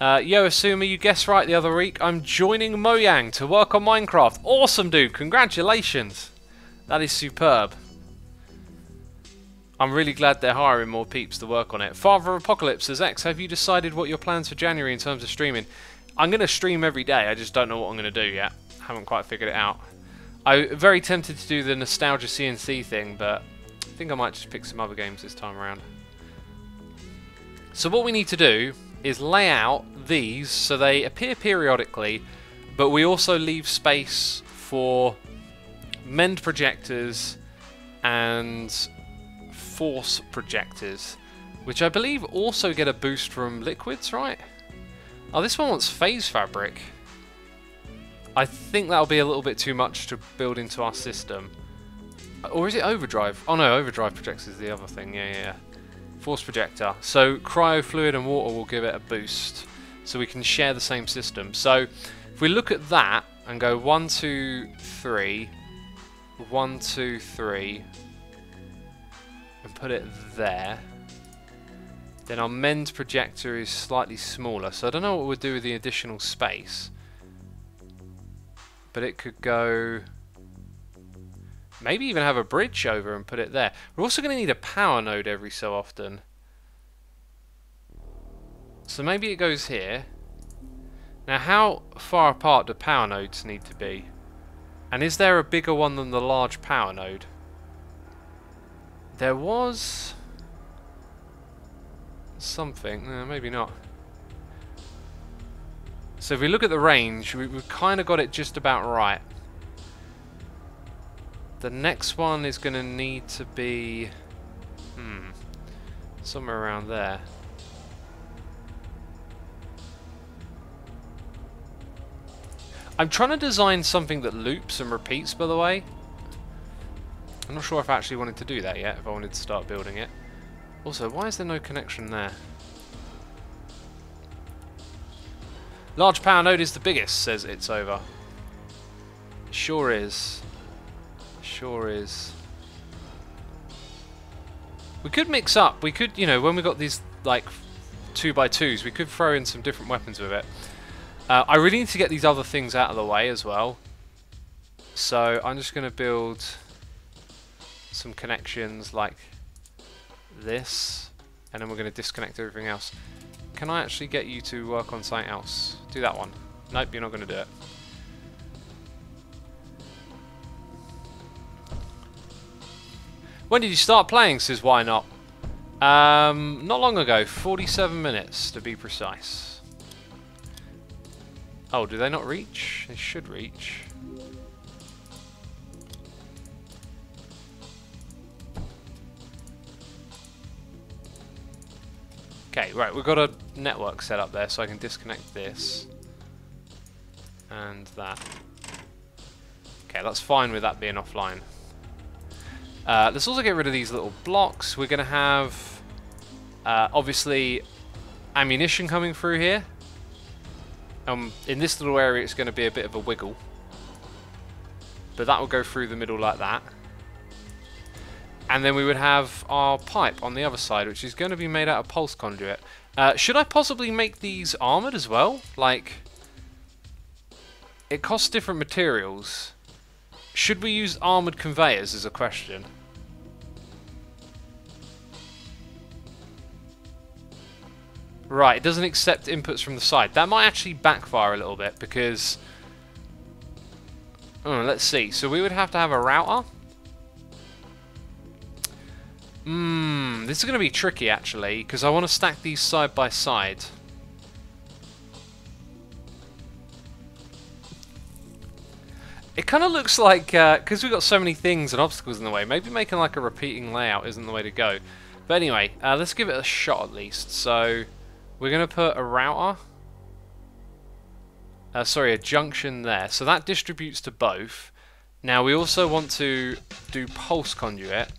Uh, yo, Xisuma, you guessed right the other week. I'm joining Mojang to work on Minecraft. Awesome, dude. Congratulations. That is superb. I'm really glad they're hiring more peeps to work on it. Father Apocalypse says, X, have you decided what your plans for January in terms of streaming? I'm going to stream every day. I just don't know what I'm going to do yet. Haven't quite figured it out. I'm very tempted to do the nostalgia CNC thing, but I think I might just pick some other games this time around. So what we need to do is lay out these so they appear periodically, but we also leave space for mend projectors and force projectors, which I believe also get a boost from liquids, right? Oh, this one wants phase fabric. I think that'll be a little bit too much to build into our system. Or is it overdrive? Oh no, overdrive projector is the other thing. Yeah, yeah, yeah. Force projector. So cryo fluid and water will give it a boost. So we can share the same system. So if we look at that and go one, two, three, one, two, three, and put it there. Then our mend projector is slightly smaller, so I don't know what we'll do with the additional space. But it could go... Maybe even have a bridge over and put it there. We're also going to need a power node every so often. So maybe it goes here. Now how far apart do power nodes need to be? And is there a bigger one than the large power node? There was something. No, maybe not. So if we look at the range, we, have kind of got it just about right. The next one is going to need to be... Hmm. Somewhere around there. I'm trying to design something that loops and repeats, by the way. I'm not sure if I actually wanted to do that yet, if I wanted to start building it. Also, why is there no connection there? Large power node is the biggest, says it's over. Sure is. Sure is. We could mix up. We could, you know, when we got these, like, 2 by 2s we could throw in some different weapons with it. Uh, I really need to get these other things out of the way as well. So I'm just going to build some connections like this, and then we're going to disconnect everything else. Can I actually get you to work on something else? Do that one. Nope, you're not going to do it. When did you start playing, says why not? Um, not long ago, 47 minutes to be precise. Oh, do they not reach? They should reach. Okay, right, we've got a network set up there, so I can disconnect this. And that. Okay, that's fine with that being offline. Uh, let's also get rid of these little blocks. We're going to have, uh, obviously, ammunition coming through here. Um, in this little area, it's going to be a bit of a wiggle. But that will go through the middle like that. And then we would have our pipe on the other side, which is going to be made out of pulse conduit. Uh, should I possibly make these armoured as well? Like, it costs different materials. Should we use armoured conveyors is a question. Right, it doesn't accept inputs from the side. That might actually backfire a little bit because... Oh, let's see. So we would have to have a router Mmm, this is going to be tricky actually, because I want to stack these side by side. It kind of looks like, because uh, we've got so many things and obstacles in the way, maybe making like a repeating layout isn't the way to go. But anyway, uh, let's give it a shot at least. So, we're going to put a router. Uh, sorry, a junction there. So that distributes to both. Now we also want to do pulse conduit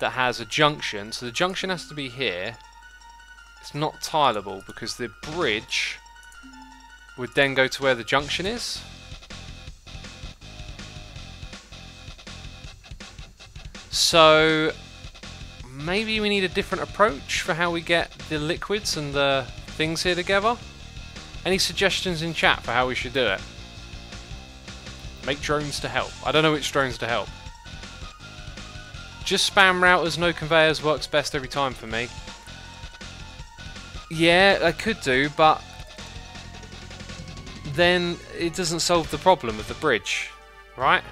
that has a junction. So the junction has to be here. It's not tileable because the bridge would then go to where the junction is. So maybe we need a different approach for how we get the liquids and the things here together. Any suggestions in chat for how we should do it? Make drones to help. I don't know which drones to help. Just spam routers, no conveyors works best every time for me. Yeah, I could do, but then it doesn't solve the problem of the bridge, right?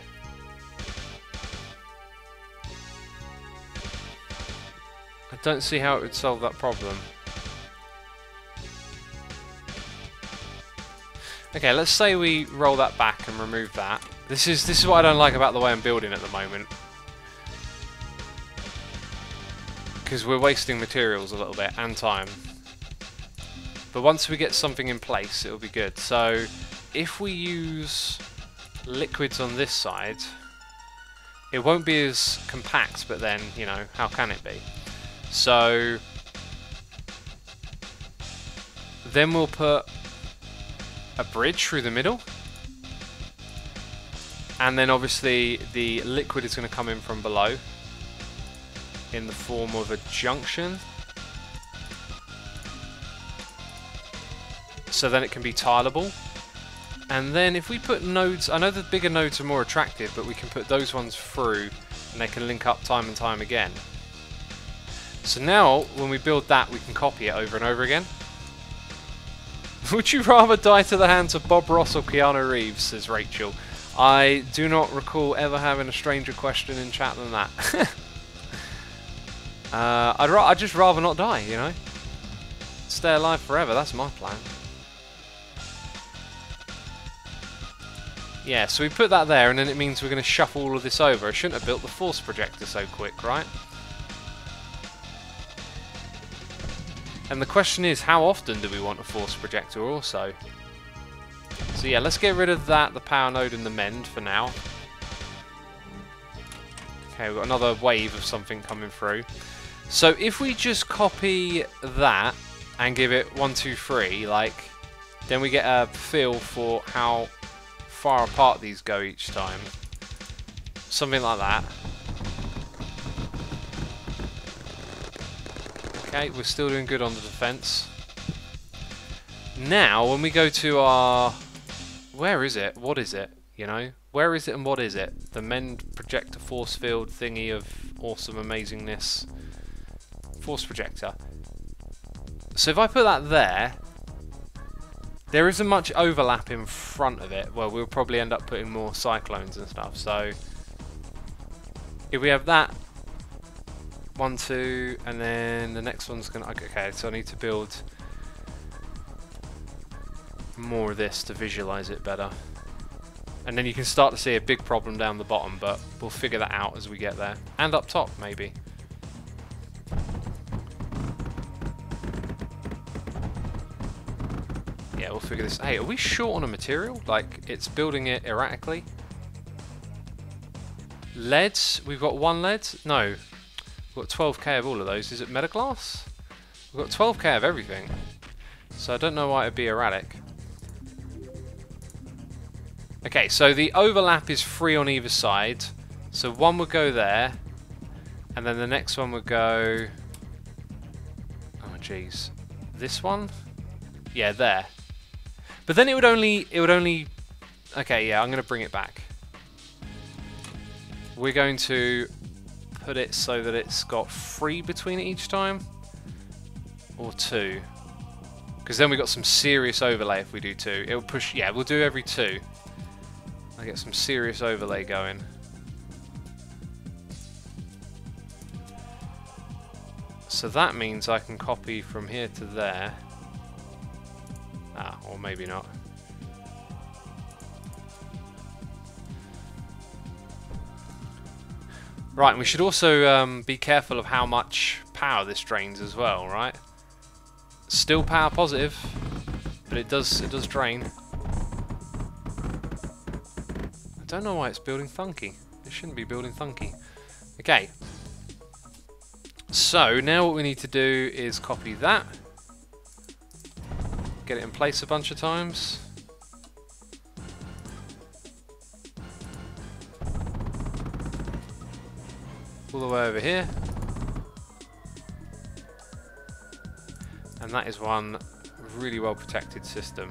I don't see how it would solve that problem. Okay, let's say we roll that back and remove that. This is this is what I don't like about the way I'm building at the moment. Because we're wasting materials a little bit and time. But once we get something in place, it'll be good. So, if we use liquids on this side, it won't be as compact, but then, you know, how can it be? So, then we'll put a bridge through the middle. And then obviously the liquid is going to come in from below in the form of a junction. So then it can be tileable. And then if we put nodes, I know the bigger nodes are more attractive, but we can put those ones through and they can link up time and time again. So now, when we build that, we can copy it over and over again. Would you rather die to the hands of Bob Ross or Keanu Reeves, says Rachel. I do not recall ever having a stranger question in chat than that. uh, I'd, I'd just rather not die, you know? Stay alive forever, that's my plan. Yeah, so we put that there, and then it means we're going to shuffle all of this over. I shouldn't have built the force projector so quick, right? And the question is, how often do we want a force projector also? So yeah, let's get rid of that, the power node and the mend for now. Okay, we've got another wave of something coming through. So if we just copy that and give it one, two, three, like, then we get a feel for how far apart these go each time. Something like that. Okay, we're still doing good on the defense. Now, when we go to our... Where is it? What is it? You know? Where is it and what is it? The Mend Projector Force Field thingy of awesome amazingness. Force Projector. So if I put that there, there isn't much overlap in front of it. Well, we'll probably end up putting more cyclones and stuff. So if we have that one, two, and then the next one's gonna, okay, so I need to build more of this to visualize it better. And then you can start to see a big problem down the bottom, but we'll figure that out as we get there. And up top, maybe. Yeah, we'll figure this. Hey, are we short on a material? Like, it's building it erratically? Leads? We've got one lead? No, We've got 12k of all of those. Is it Metaglass? We've got 12k of everything. So I don't know why it'd be erratic. Okay, so the overlap is free on either side. So one would go there, and then the next one would go... Oh, jeez. This one? Yeah, there. But then it would only... It would only... Okay, yeah, I'm going to bring it back. We're going to put it so that it's got three between it each time? Or two? Because then we got some serious overlay if we do two. It'll push, yeah, we'll do every two. I get some serious overlay going. So that means I can copy from here to there. Ah, or maybe not. Right, and we should also um, be careful of how much power this drains as well, right? Still power positive, but it does it does drain. I don't know why it's building funky. It shouldn't be building funky. Okay. So now what we need to do is copy that. Get it in place a bunch of times. all the way over here. And that is one really well protected system.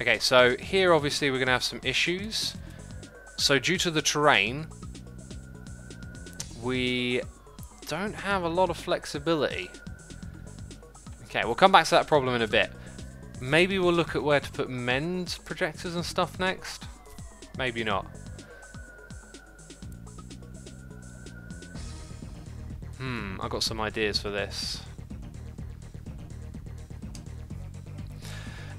Okay, so here obviously we're going to have some issues. So due to the terrain, we don't have a lot of flexibility. Okay, we'll come back to that problem in a bit. Maybe we'll look at where to put mend projectors and stuff next. Maybe not. Hmm, I've got some ideas for this.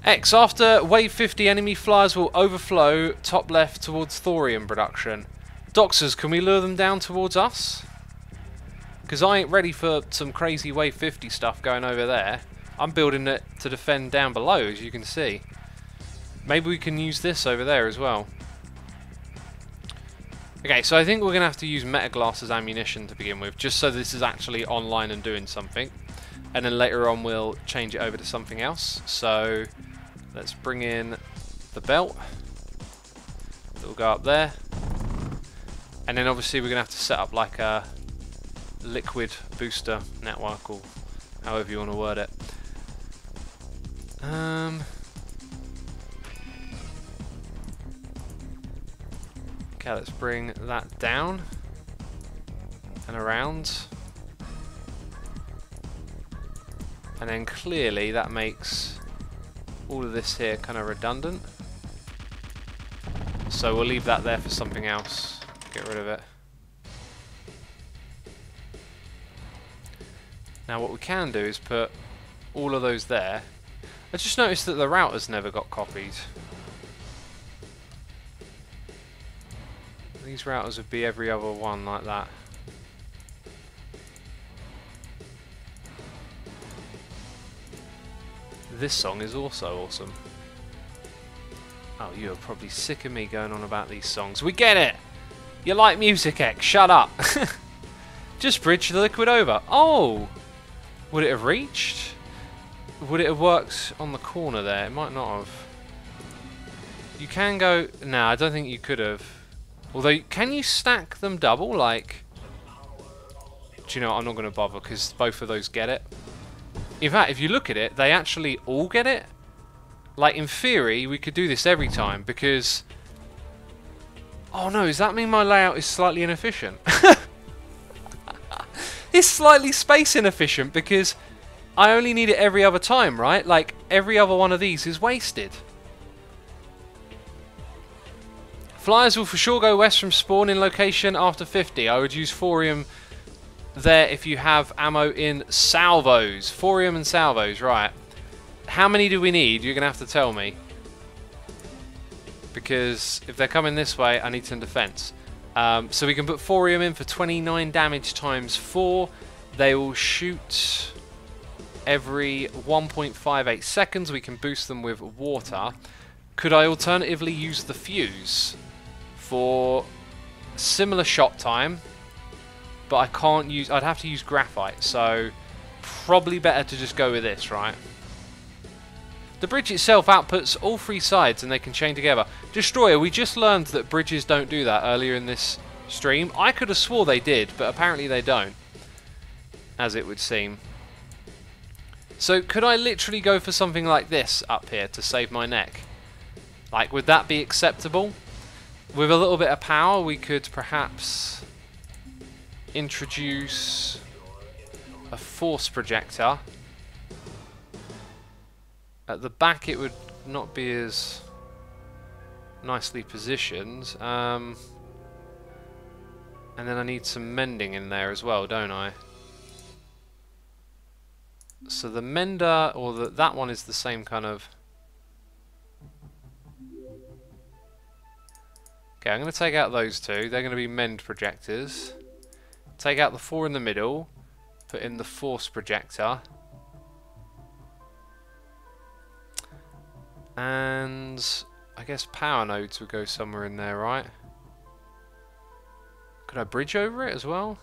X, after wave 50 enemy flyers will overflow top left towards thorium production. Doxers, can we lure them down towards us? Because I ain't ready for some crazy wave 50 stuff going over there. I'm building it to defend down below, as you can see. Maybe we can use this over there as well. Okay, so I think we're going to have to use Metaglass as ammunition to begin with, just so this is actually online and doing something. And then later on we'll change it over to something else. So let's bring in the belt. It'll go up there. And then obviously we're going to have to set up like a liquid booster network or however you want to word it. Um, okay, let's bring that down and around. And then clearly that makes all of this here kind of redundant. So we'll leave that there for something else. Get rid of it. Now what we can do is put all of those there. I just noticed that the routers never got copied. These routers would be every other one like that. This song is also awesome. Oh, you are probably sick of me going on about these songs. We get it! You like music, X. Shut up. Just bridge the liquid over. Oh! Would it have reached? Would it have worked on the corner there? It might not have. You can go... No, I don't think you could have. Although, can you stack them double? Like... Do you know? I'm not going to bother because both of those get it. In fact, if you look at it, they actually all get it. Like, in theory, we could do this every time because... Oh no, does that mean my layout is slightly inefficient? it's slightly space inefficient because I only need it every other time, right? Like, every other one of these is wasted. Flyers will for sure go west from spawn in location after 50. I would use thorium there if you have ammo in salvos. Thorium and salvos, right. How many do we need? You're going to have to tell me. Because if they're coming this way, I need some defense. Um, so we can put thorium in for 29 damage times 4. They will shoot every 1.58 seconds. We can boost them with water. Could I alternatively use the fuse for similar shot time, but I can't use, I'd have to use graphite, so probably better to just go with this, right? The bridge itself outputs all three sides and they can chain together. Destroyer, we just learned that bridges don't do that earlier in this stream. I could have swore they did, but apparently they don't. As it would seem. So could I literally go for something like this up here to save my neck? Like, would that be acceptable? With a little bit of power, we could perhaps introduce a force projector. At the back, it would not be as nicely positioned. Um, and then I need some mending in there as well, don't I? So the mender, or the, that one is the same kind of... Okay, I'm going to take out those two. They're going to be mend projectors. Take out the four in the middle. Put in the force projector. And I guess power nodes would go somewhere in there, right? Could I bridge over it as well?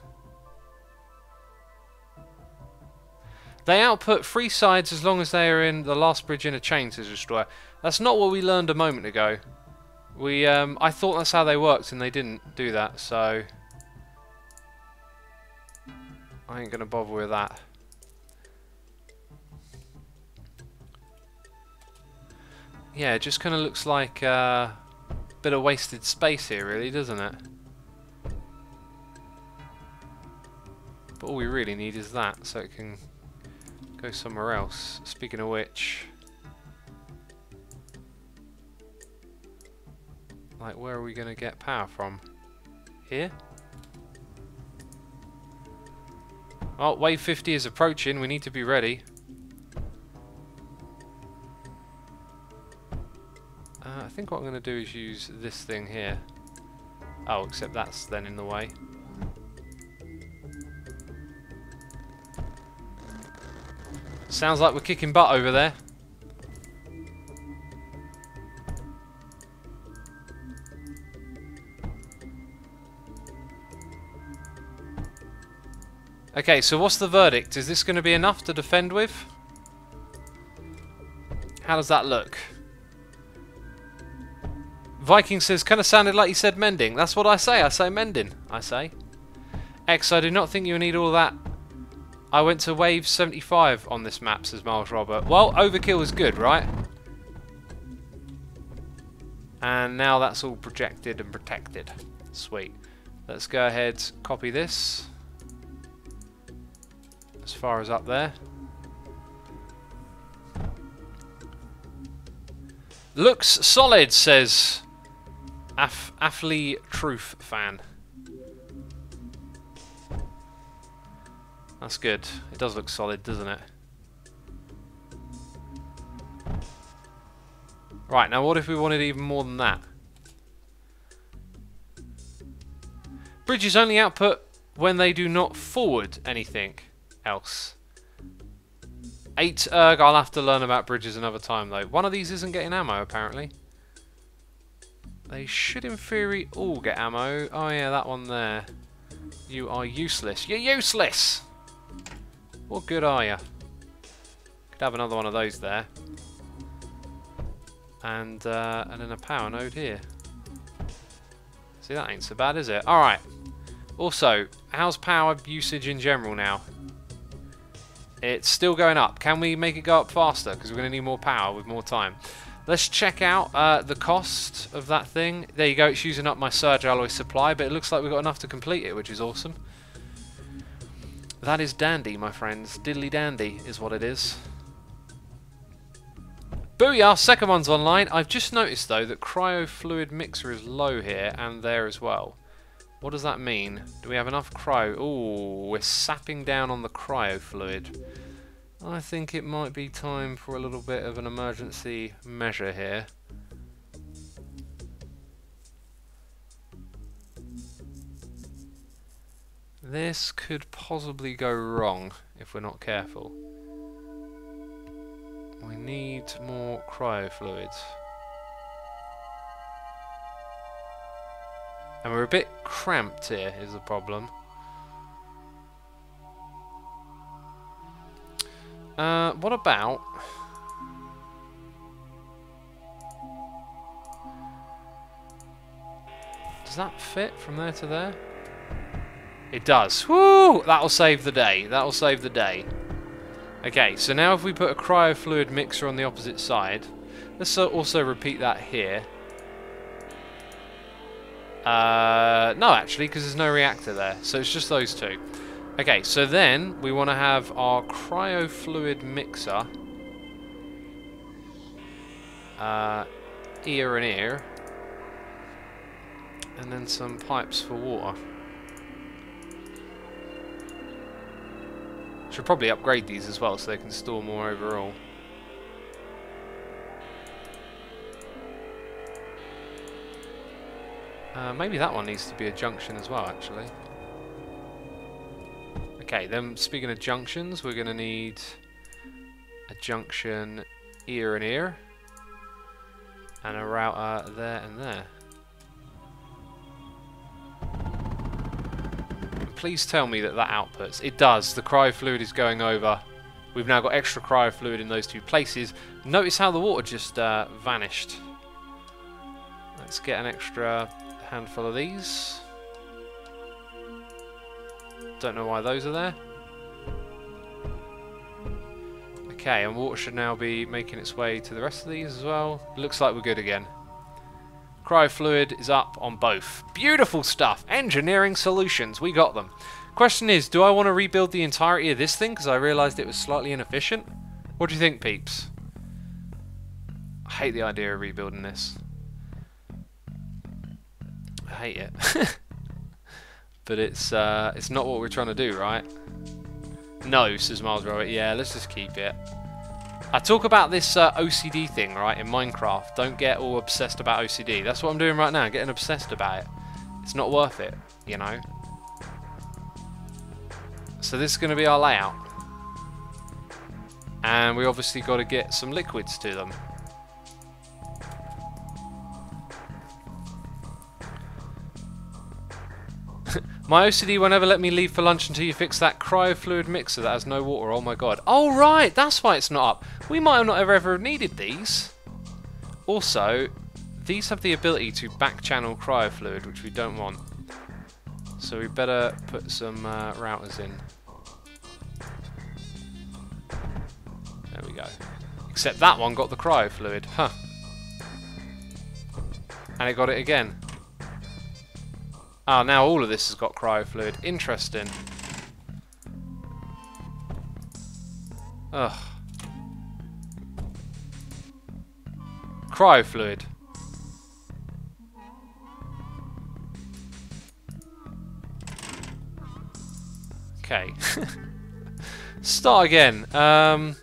They output three sides as long as they are in the last bridge in a chain, says Destroyer. That's not what we learned a moment ago. We, um, I thought that's how they worked and they didn't do that, so... I ain't gonna bother with that. yeah, it just kind of looks like uh, a bit of wasted space here, really, doesn't it? But all we really need is that, so it can go somewhere else. Speaking of which... Like, where are we going to get power from? Here? Oh, wave 50 is approaching. We need to be ready. Uh, I think what I'm going to do is use this thing here. Oh, except that's then in the way. Sounds like we're kicking butt over there. Okay, so what's the verdict? Is this going to be enough to defend with? How does that look? Viking says, kind of sounded like you said mending. That's what I say. I say mending. I say. X, I do not think you need all that. I went to wave 75 on this map, says Miles Robert. Well, overkill is good, right? And now that's all projected and protected. Sweet. Let's go ahead, copy this as far as up there. Looks solid, says Af Truth fan. That's good. It does look solid, doesn't it? Right, now what if we wanted even more than that? Bridges only output when they do not forward anything else. 8 erg, I'll have to learn about bridges another time though. One of these isn't getting ammo apparently. They should in theory all get ammo. Oh yeah, that one there. You are useless. You're useless! What good are you? Could have another one of those there. And, uh, and then a power node here. See, that ain't so bad, is it? Alright. Also, how's power usage in general now? It's still going up. Can we make it go up faster? Because we're going to need more power with more time. Let's check out uh, the cost of that thing. There you go, it's using up my Surge Alloy supply, but it looks like we've got enough to complete it, which is awesome. That is dandy, my friends. Diddly dandy is what it is. Booyah! Second one's online. I've just noticed, though, that cryo fluid mixer is low here and there as well. What does that mean? Do we have enough cryo? Oh, we're sapping down on the cryo fluid. I think it might be time for a little bit of an emergency measure here. This could possibly go wrong if we're not careful. We need more cryo fluids. And we're a bit cramped here, is the problem. Uh, what about... Does that fit from there to there? It does. Woo! That'll save the day. That'll save the day. Okay, so now if we put a cryo fluid mixer on the opposite side, let's also repeat that here. Uh, no, actually, because there's no reactor there. So it's just those two. Okay, so then we want to have our cryo fluid mixer. Uh, ear and ear. And then some pipes for water. Should probably upgrade these as well so they can store more overall. Uh, maybe that one needs to be a junction as well, actually. Okay, then speaking of junctions, we're going to need a junction here and here, And a router there and there. Please tell me that that outputs. It does. The cryo fluid is going over. We've now got extra cryo fluid in those two places. Notice how the water just uh, vanished. Let's get an extra handful of these. Don't know why those are there. Okay, and water should now be making its way to the rest of these as well. Looks like we're good again. Cryo fluid is up on both. Beautiful stuff. Engineering solutions. We got them. Question is, do I want to rebuild the entirety of this thing because I realised it was slightly inefficient? What do you think, peeps? I hate the idea of rebuilding this. I hate it. but it's uh, it's not what we're trying to do, right? No, says Miles Robert. Yeah, let's just keep it. I talk about this uh, OCD thing, right, in Minecraft. Don't get all obsessed about OCD. That's what I'm doing right now, getting obsessed about it. It's not worth it, you know? So this is going to be our layout. And we obviously got to get some liquids to them. My OCD won't ever let me leave for lunch until you fix that cryo fluid mixer that has no water. Oh my god. Oh right, that's why it's not up. We might have not ever ever needed these. Also, these have the ability to back channel cryo fluid, which we don't want. So we better put some uh, routers in. There we go. Except that one got the cryo fluid. Huh. And it got it again. Ah, oh, now all of this has got cryofluid. Interesting. Ugh. Cryo fluid. Okay. Start again. Um,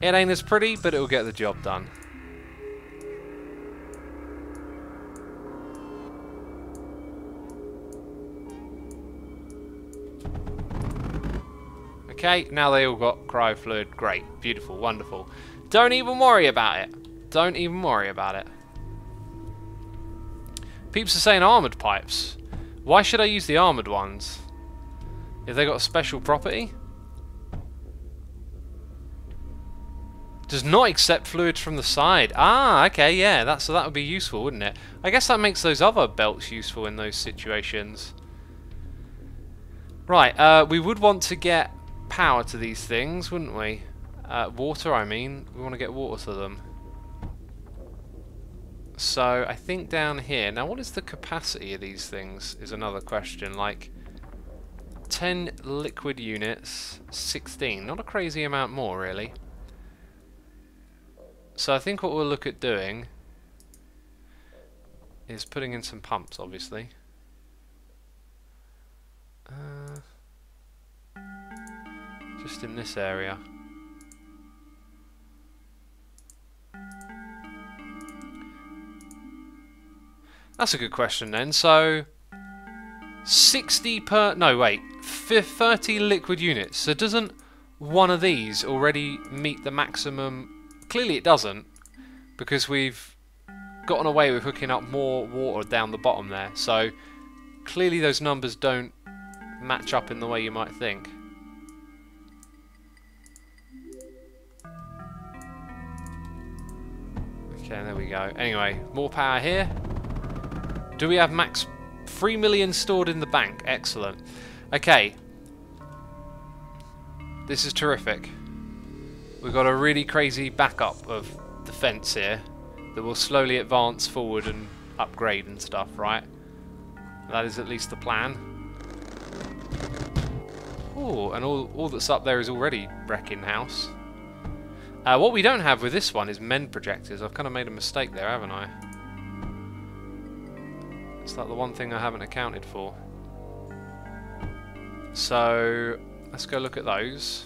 it ain't as pretty, but it'll get the job done. Okay, now they all got cryo fluid. Great, beautiful, wonderful. Don't even worry about it. Don't even worry about it. Peeps are saying armoured pipes. Why should I use the armoured ones? If they got a special property? Does not accept fluids from the side. Ah, okay, yeah, that, so that would be useful, wouldn't it? I guess that makes those other belts useful in those situations. Right, uh, we would want to get power to these things, wouldn't we? Uh, water, I mean. We want to get water to them. So, I think down here... Now, what is the capacity of these things is another question. Like, 10 liquid units, 16. Not a crazy amount more, really. So I think what we'll look at doing is putting in some pumps, obviously. Uh, just in this area. That's a good question then. So, 60 per... No, wait. 30 liquid units. So doesn't one of these already meet the maximum... Clearly it doesn't. Because we've gotten away with hooking up more water down the bottom there. So, clearly those numbers don't match up in the way you might think. There we go. Anyway, more power here. Do we have max 3 million stored in the bank? Excellent. Okay. This is terrific. We've got a really crazy backup of defence here that will slowly advance forward and upgrade and stuff, right? That is at least the plan. Oh, and all, all that's up there is already wrecking house. Uh, what we don't have with this one is MEND projectors. I've kind of made a mistake there, haven't I? It's like the one thing I haven't accounted for. So, let's go look at those.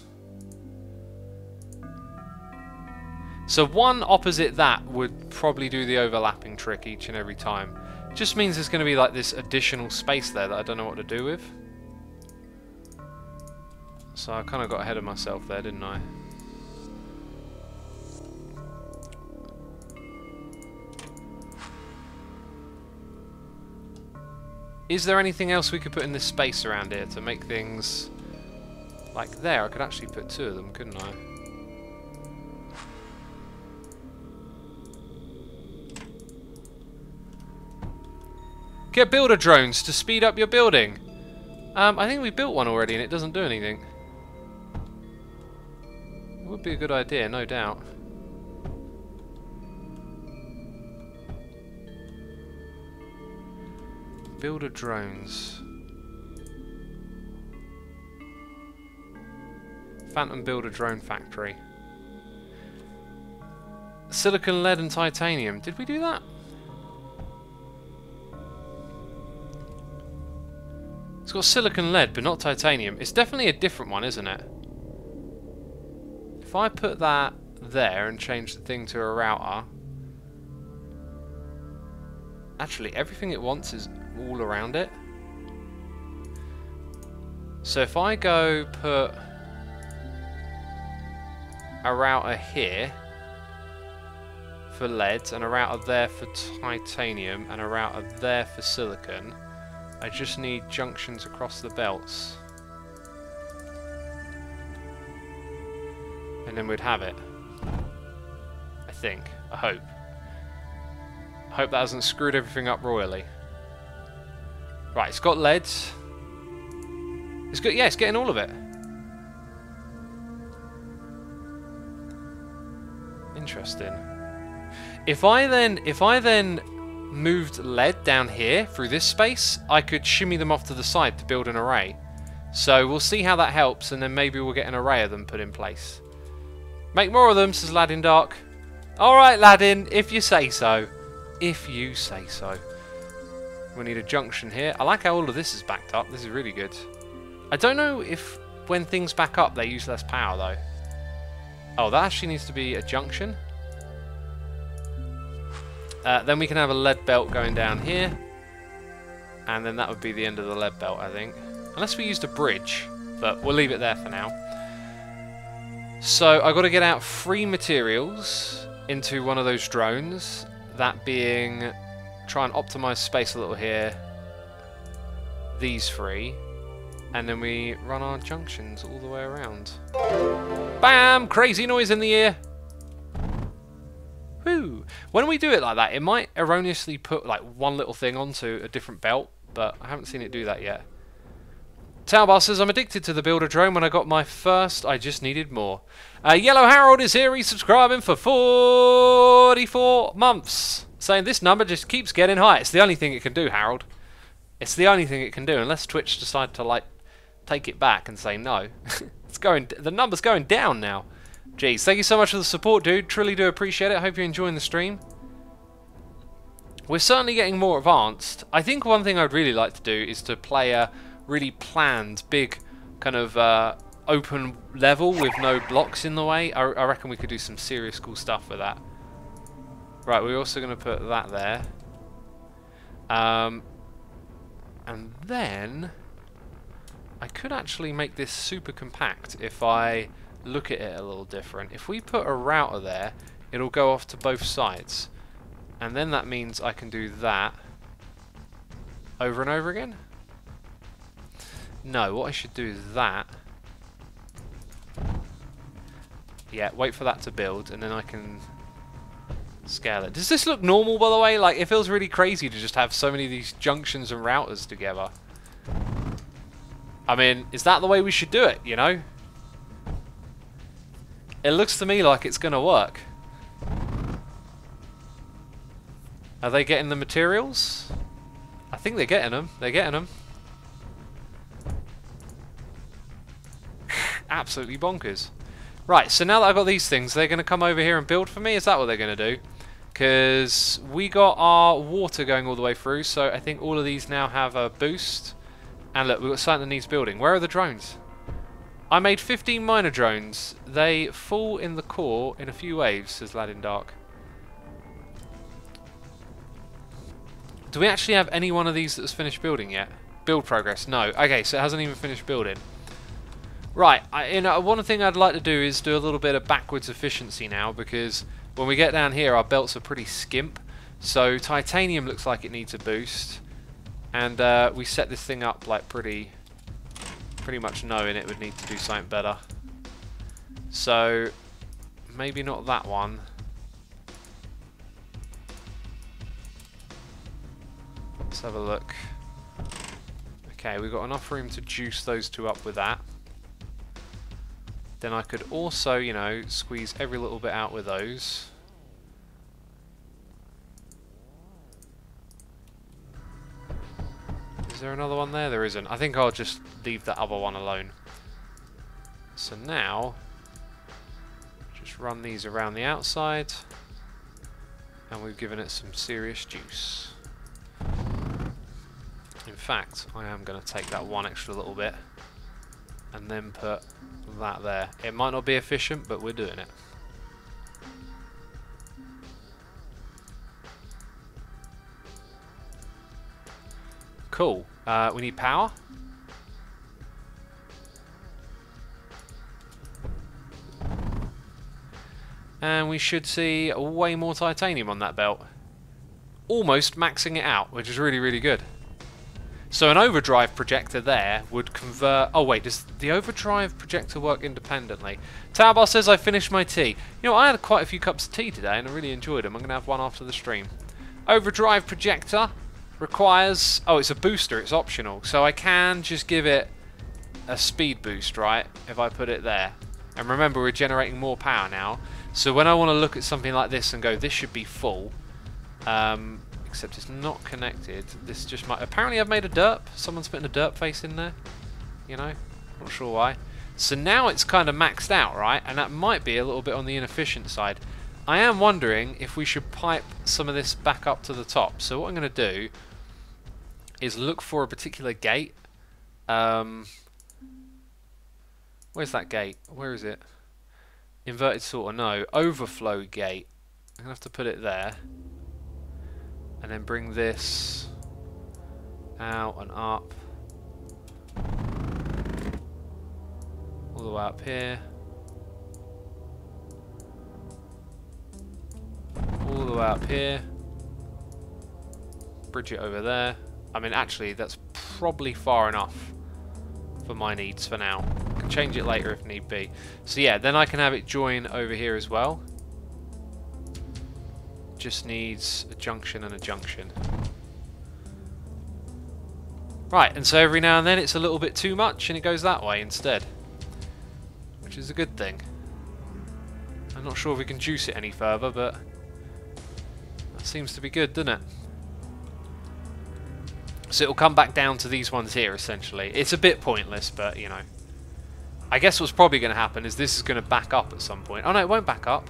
So one opposite that would probably do the overlapping trick each and every time. Just means there's going to be like this additional space there that I don't know what to do with. So I kind of got ahead of myself there, didn't I? Is there anything else we could put in this space around here to make things like there? I could actually put two of them, couldn't I? Get builder drones to speed up your building. Um, I think we built one already and it doesn't do anything. It would be a good idea, no doubt. Builder drones. Phantom Builder Drone Factory. Silicon, lead and titanium. Did we do that? It's got silicon lead, but not titanium. It's definitely a different one, isn't it? If I put that there and change the thing to a router... Actually, everything it wants is all around it. So if I go put a router here for lead and a router there for titanium and a router there for silicon, I just need junctions across the belts. And then we'd have it. I think. I hope. I hope that hasn't screwed everything up royally. Right, it's got lead. It's good. Yeah, it's getting all of it. Interesting. If I then, if I then moved lead down here through this space, I could shimmy them off to the side to build an array. So we'll see how that helps, and then maybe we'll get an array of them put in place. Make more of them, says Ladin Dark. Alright, Ladin, if you say so. If you say so. We need a junction here. I like how all of this is backed up. This is really good. I don't know if when things back up they use less power, though. Oh, that actually needs to be a junction. Uh, then we can have a lead belt going down here. And then that would be the end of the lead belt, I think. Unless we used a bridge, but we'll leave it there for now. So I've got to get out three materials into one of those drones. That being, try and optimize space a little here. These three. And then we run our junctions all the way around. BAM! Crazy noise in the ear. Woo! When we do it like that, it might erroneously put like one little thing onto a different belt, but I haven't seen it do that yet. Talbar says, I'm addicted to the Builder drone. When I got my first, I just needed more. Uh, Yellow Harold is here. He's subscribing for 44 months. Saying this number just keeps getting high. It's the only thing it can do, Harold. It's the only thing it can do, unless Twitch decide to like take it back and say no. it's going. The number's going down now. Jeez, thank you so much for the support, dude. Truly do appreciate it. Hope you're enjoying the stream. We're certainly getting more advanced. I think one thing I'd really like to do is to play a really planned, big, kind of uh, open level with no blocks in the way. I, I reckon we could do some serious cool stuff with that. Right, we're also going to put that there. Um, and then I could actually make this super compact if I look at it a little different. If we put a router there, it'll go off to both sides. And then that means I can do that over and over again. No, what I should do is that. Yeah, wait for that to build, and then I can scale. Does this look normal, by the way? Like, it feels really crazy to just have so many of these junctions and routers together. I mean, is that the way we should do it, you know? It looks to me like it's going to work. Are they getting the materials? I think they're getting them. They're getting them. Absolutely bonkers. Right, so now that I've got these things, they're going to come over here and build for me? Is that what they're going to do? Because we got our water going all the way through, so I think all of these now have a boost. And look, we've got something that needs building. Where are the drones? I made 15 miner drones. They fall in the core in a few waves, says Ladin Dark. Do we actually have any one of these that's finished building yet? Build progress? No. Okay, so it hasn't even finished building. Right, I, you know, one thing I'd like to do is do a little bit of backwards efficiency now because when we get down here our belts are pretty skimp. So titanium looks like it needs a boost. And uh, we set this thing up like pretty pretty much knowing it would need to do something better. So, maybe not that one. Let's have a look. Okay, we've got enough room to juice those two up with that. Then I could also, you know, squeeze every little bit out with those. Is there another one there? There isn't. I think I'll just leave the other one alone. So now, just run these around the outside. And we've given it some serious juice. In fact, I am going to take that one extra little bit and then put that there. It might not be efficient, but we're doing it. Cool. Uh, we need power. And we should see way more titanium on that belt. Almost maxing it out, which is really, really good. So an overdrive projector there would convert... Oh wait, does the overdrive projector work independently? Tabar says I finished my tea. You know, I had quite a few cups of tea today and I really enjoyed them. I'm going to have one after the stream. Overdrive projector requires... Oh, it's a booster. It's optional. So I can just give it a speed boost, right? If I put it there. And remember, we're generating more power now. So when I want to look at something like this and go, this should be full, um, except it's not connected. This just might... Apparently I've made a derp. Someone's putting a derp face in there. You know? Not sure why. So now it's kind of maxed out, right? And that might be a little bit on the inefficient side. I am wondering if we should pipe some of this back up to the top. So what I'm going to do is look for a particular gate. Um, where's that gate? Where is it? Inverted sort of no. Overflow gate. I'm going to have to put it there. And then bring this out and up. All the way up here. All the way up here. Bridge it over there. I mean, actually, that's probably far enough for my needs for now. I can change it later if need be. So yeah, then I can have it join over here as well. Just needs a junction and a junction. Right, and so every now and then it's a little bit too much and it goes that way instead. Which is a good thing. I'm not sure if we can juice it any further, but that seems to be good, doesn't it? So it'll come back down to these ones here, essentially. It's a bit pointless, but, you know. I guess what's probably going to happen is this is going to back up at some point. Oh, no, it won't back up.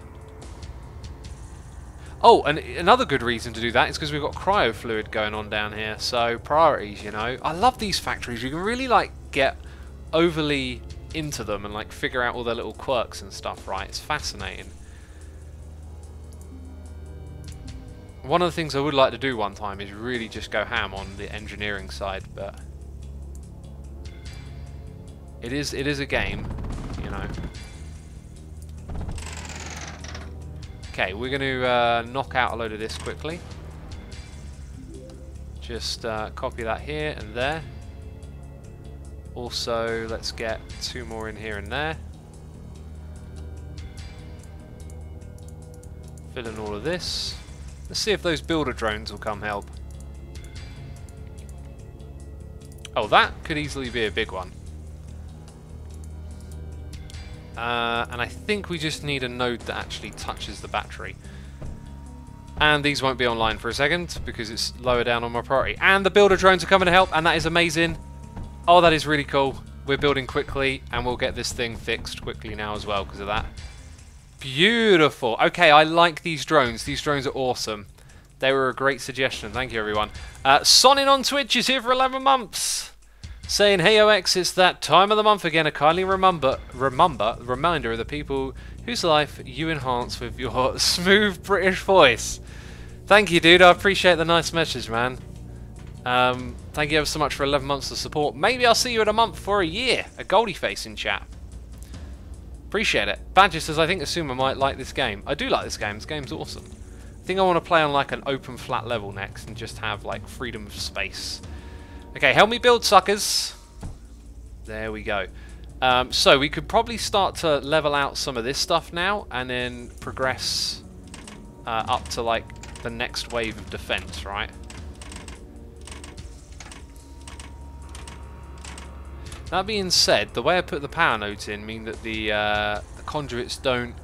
Oh, and another good reason to do that is because we've got cryo fluid going on down here. So, priorities, you know. I love these factories. You can really, like, get overly into them and, like, figure out all their little quirks and stuff, right? It's fascinating. One of the things I would like to do one time is really just go ham on the engineering side, but it is it is a game, you know. Okay, we're going to uh, knock out a load of this quickly. Just uh, copy that here and there. Also, let's get two more in here and there. Fill in all of this. Let's see if those builder drones will come help. Oh, that could easily be a big one. Uh, and I think we just need a node that actually touches the battery. And these won't be online for a second because it's lower down on my priority. And the builder drones are coming to help and that is amazing. Oh, that is really cool. We're building quickly and we'll get this thing fixed quickly now as well because of that. Beautiful. Okay, I like these drones. These drones are awesome. They were a great suggestion. Thank you, everyone. Uh, Sonin on Twitch is here for 11 months. Saying, hey OX, it's that time of the month again. A kindly remember, remember, reminder of the people whose life you enhance with your smooth British voice. Thank you, dude. I appreciate the nice message, man. Um, thank you ever so much for 11 months of support. Maybe I'll see you in a month for a year. A Goldie face in chat. Appreciate it. Badger says, I think Xisuma might like this game. I do like this game. This game's awesome. I think I want to play on like an open flat level next and just have like freedom of space. Okay, help me build, suckers. There we go. Um, so we could probably start to level out some of this stuff now and then progress uh, up to like the next wave of defense, right? That being said, the way I put the power nodes in mean that the, uh, the conduits don't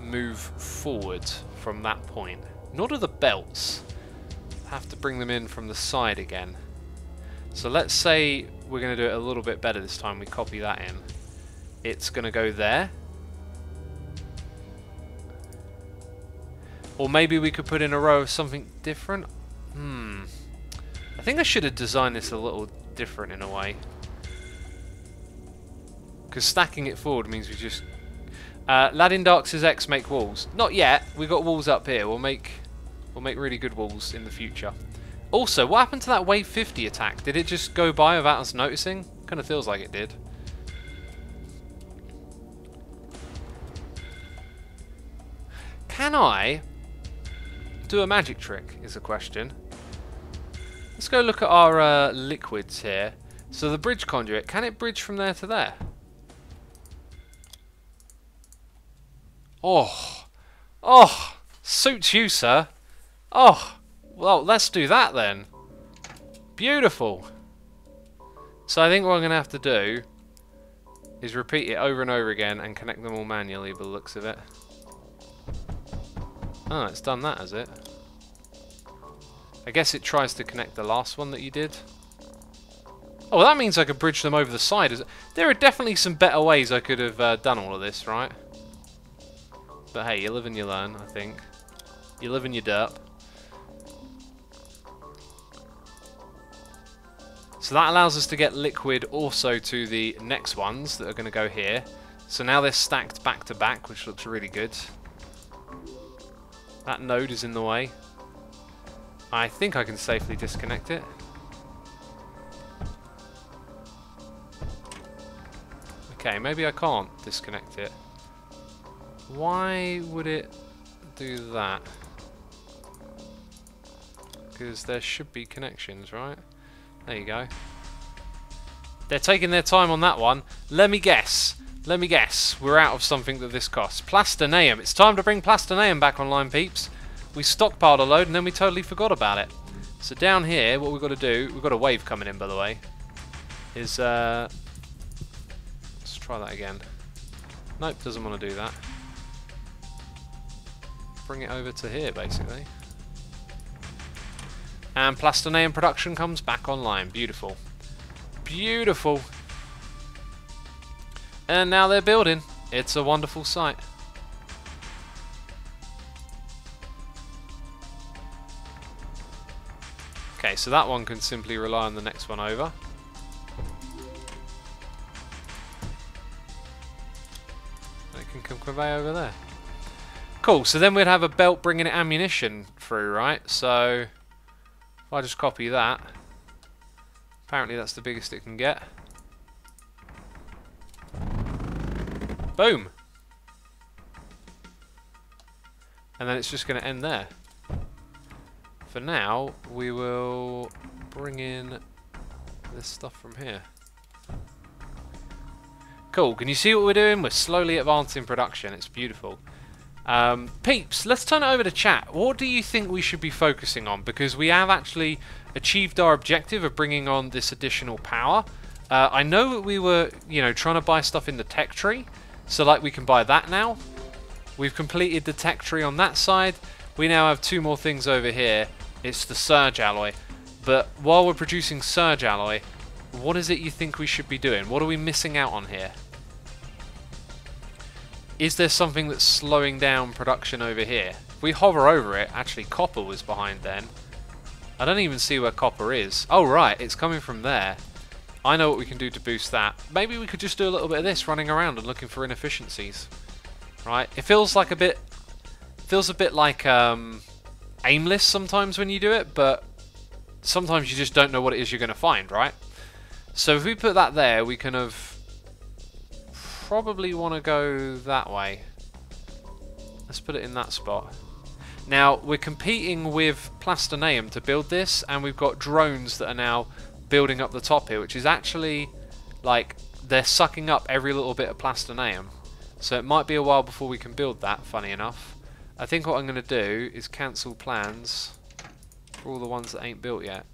move forward from that point. Nor do the belts. Have to bring them in from the side again. So let's say we're going to do it a little bit better this time. We copy that in. It's going to go there. Or maybe we could put in a row of something different. Hmm. I think I should have designed this a little different in a way. Because stacking it forward means we just... Uh, Ladin Dark X make walls. Not yet. We've got walls up here. We'll make we'll make really good walls in the future. Also, what happened to that wave 50 attack? Did it just go by without us noticing? Kind of feels like it did. Can I do a magic trick is a question. Let's go look at our uh, liquids here. So the bridge conduit, can it bridge from there to there? Oh, oh, suits you, sir. Oh, well, let's do that then. Beautiful. So I think what I'm going to have to do is repeat it over and over again and connect them all manually by the looks of it. Oh, it's done that, has it? I guess it tries to connect the last one that you did. Oh, that means I could bridge them over the side. There are definitely some better ways I could have uh, done all of this, right? But hey, you live and you learn, I think. You live and you derp. So that allows us to get liquid also to the next ones that are going to go here. So now they're stacked back to back, which looks really good. That node is in the way. I think I can safely disconnect it. Okay, maybe I can't disconnect it. Why would it do that? Because there should be connections, right? There you go. They're taking their time on that one. Let me guess. Let me guess, we're out of something that this costs. Plastanium. It's time to bring Plastanium back online, peeps. We stockpiled a load and then we totally forgot about it. So down here, what we've got to do, we've got a wave coming in, by the way, is, uh, let's try that again. Nope, doesn't want to do that. Bring it over to here, basically. And Plastanium production comes back online. Beautiful. Beautiful. And now they're building. It's a wonderful sight. Okay, so that one can simply rely on the next one over. It can come convey over there. Cool, so then we'd have a belt bringing ammunition through, right? So, I just copy that, apparently that's the biggest it can get. Boom! And then it's just going to end there. For now, we will bring in this stuff from here. Cool, can you see what we're doing? We're slowly advancing production, it's beautiful. Um, peeps, let's turn it over to chat. What do you think we should be focusing on? Because we have actually achieved our objective of bringing on this additional power. Uh, I know that we were, you know, trying to buy stuff in the tech tree, so like we can buy that now. We've completed the tech tree on that side. We now have two more things over here. It's the surge alloy. But while we're producing surge alloy, what is it you think we should be doing? What are we missing out on here? Is there something that's slowing down production over here? If we hover over it, actually copper was behind then. I don't even see where copper is. Oh right, it's coming from there. I know what we can do to boost that. Maybe we could just do a little bit of this, running around and looking for inefficiencies. Right? It feels like a bit... Feels a bit like um, aimless sometimes when you do it, but sometimes you just don't know what it is you're going to find, right? So if we put that there, we kind of probably want to go that way. Let's put it in that spot. Now, we're competing with Plastanium to build this, and we've got drones that are now building up the top here, which is actually like they're sucking up every little bit of plastanium. So it might be a while before we can build that, funny enough. I think what I'm going to do is cancel plans for all the ones that ain't built yet.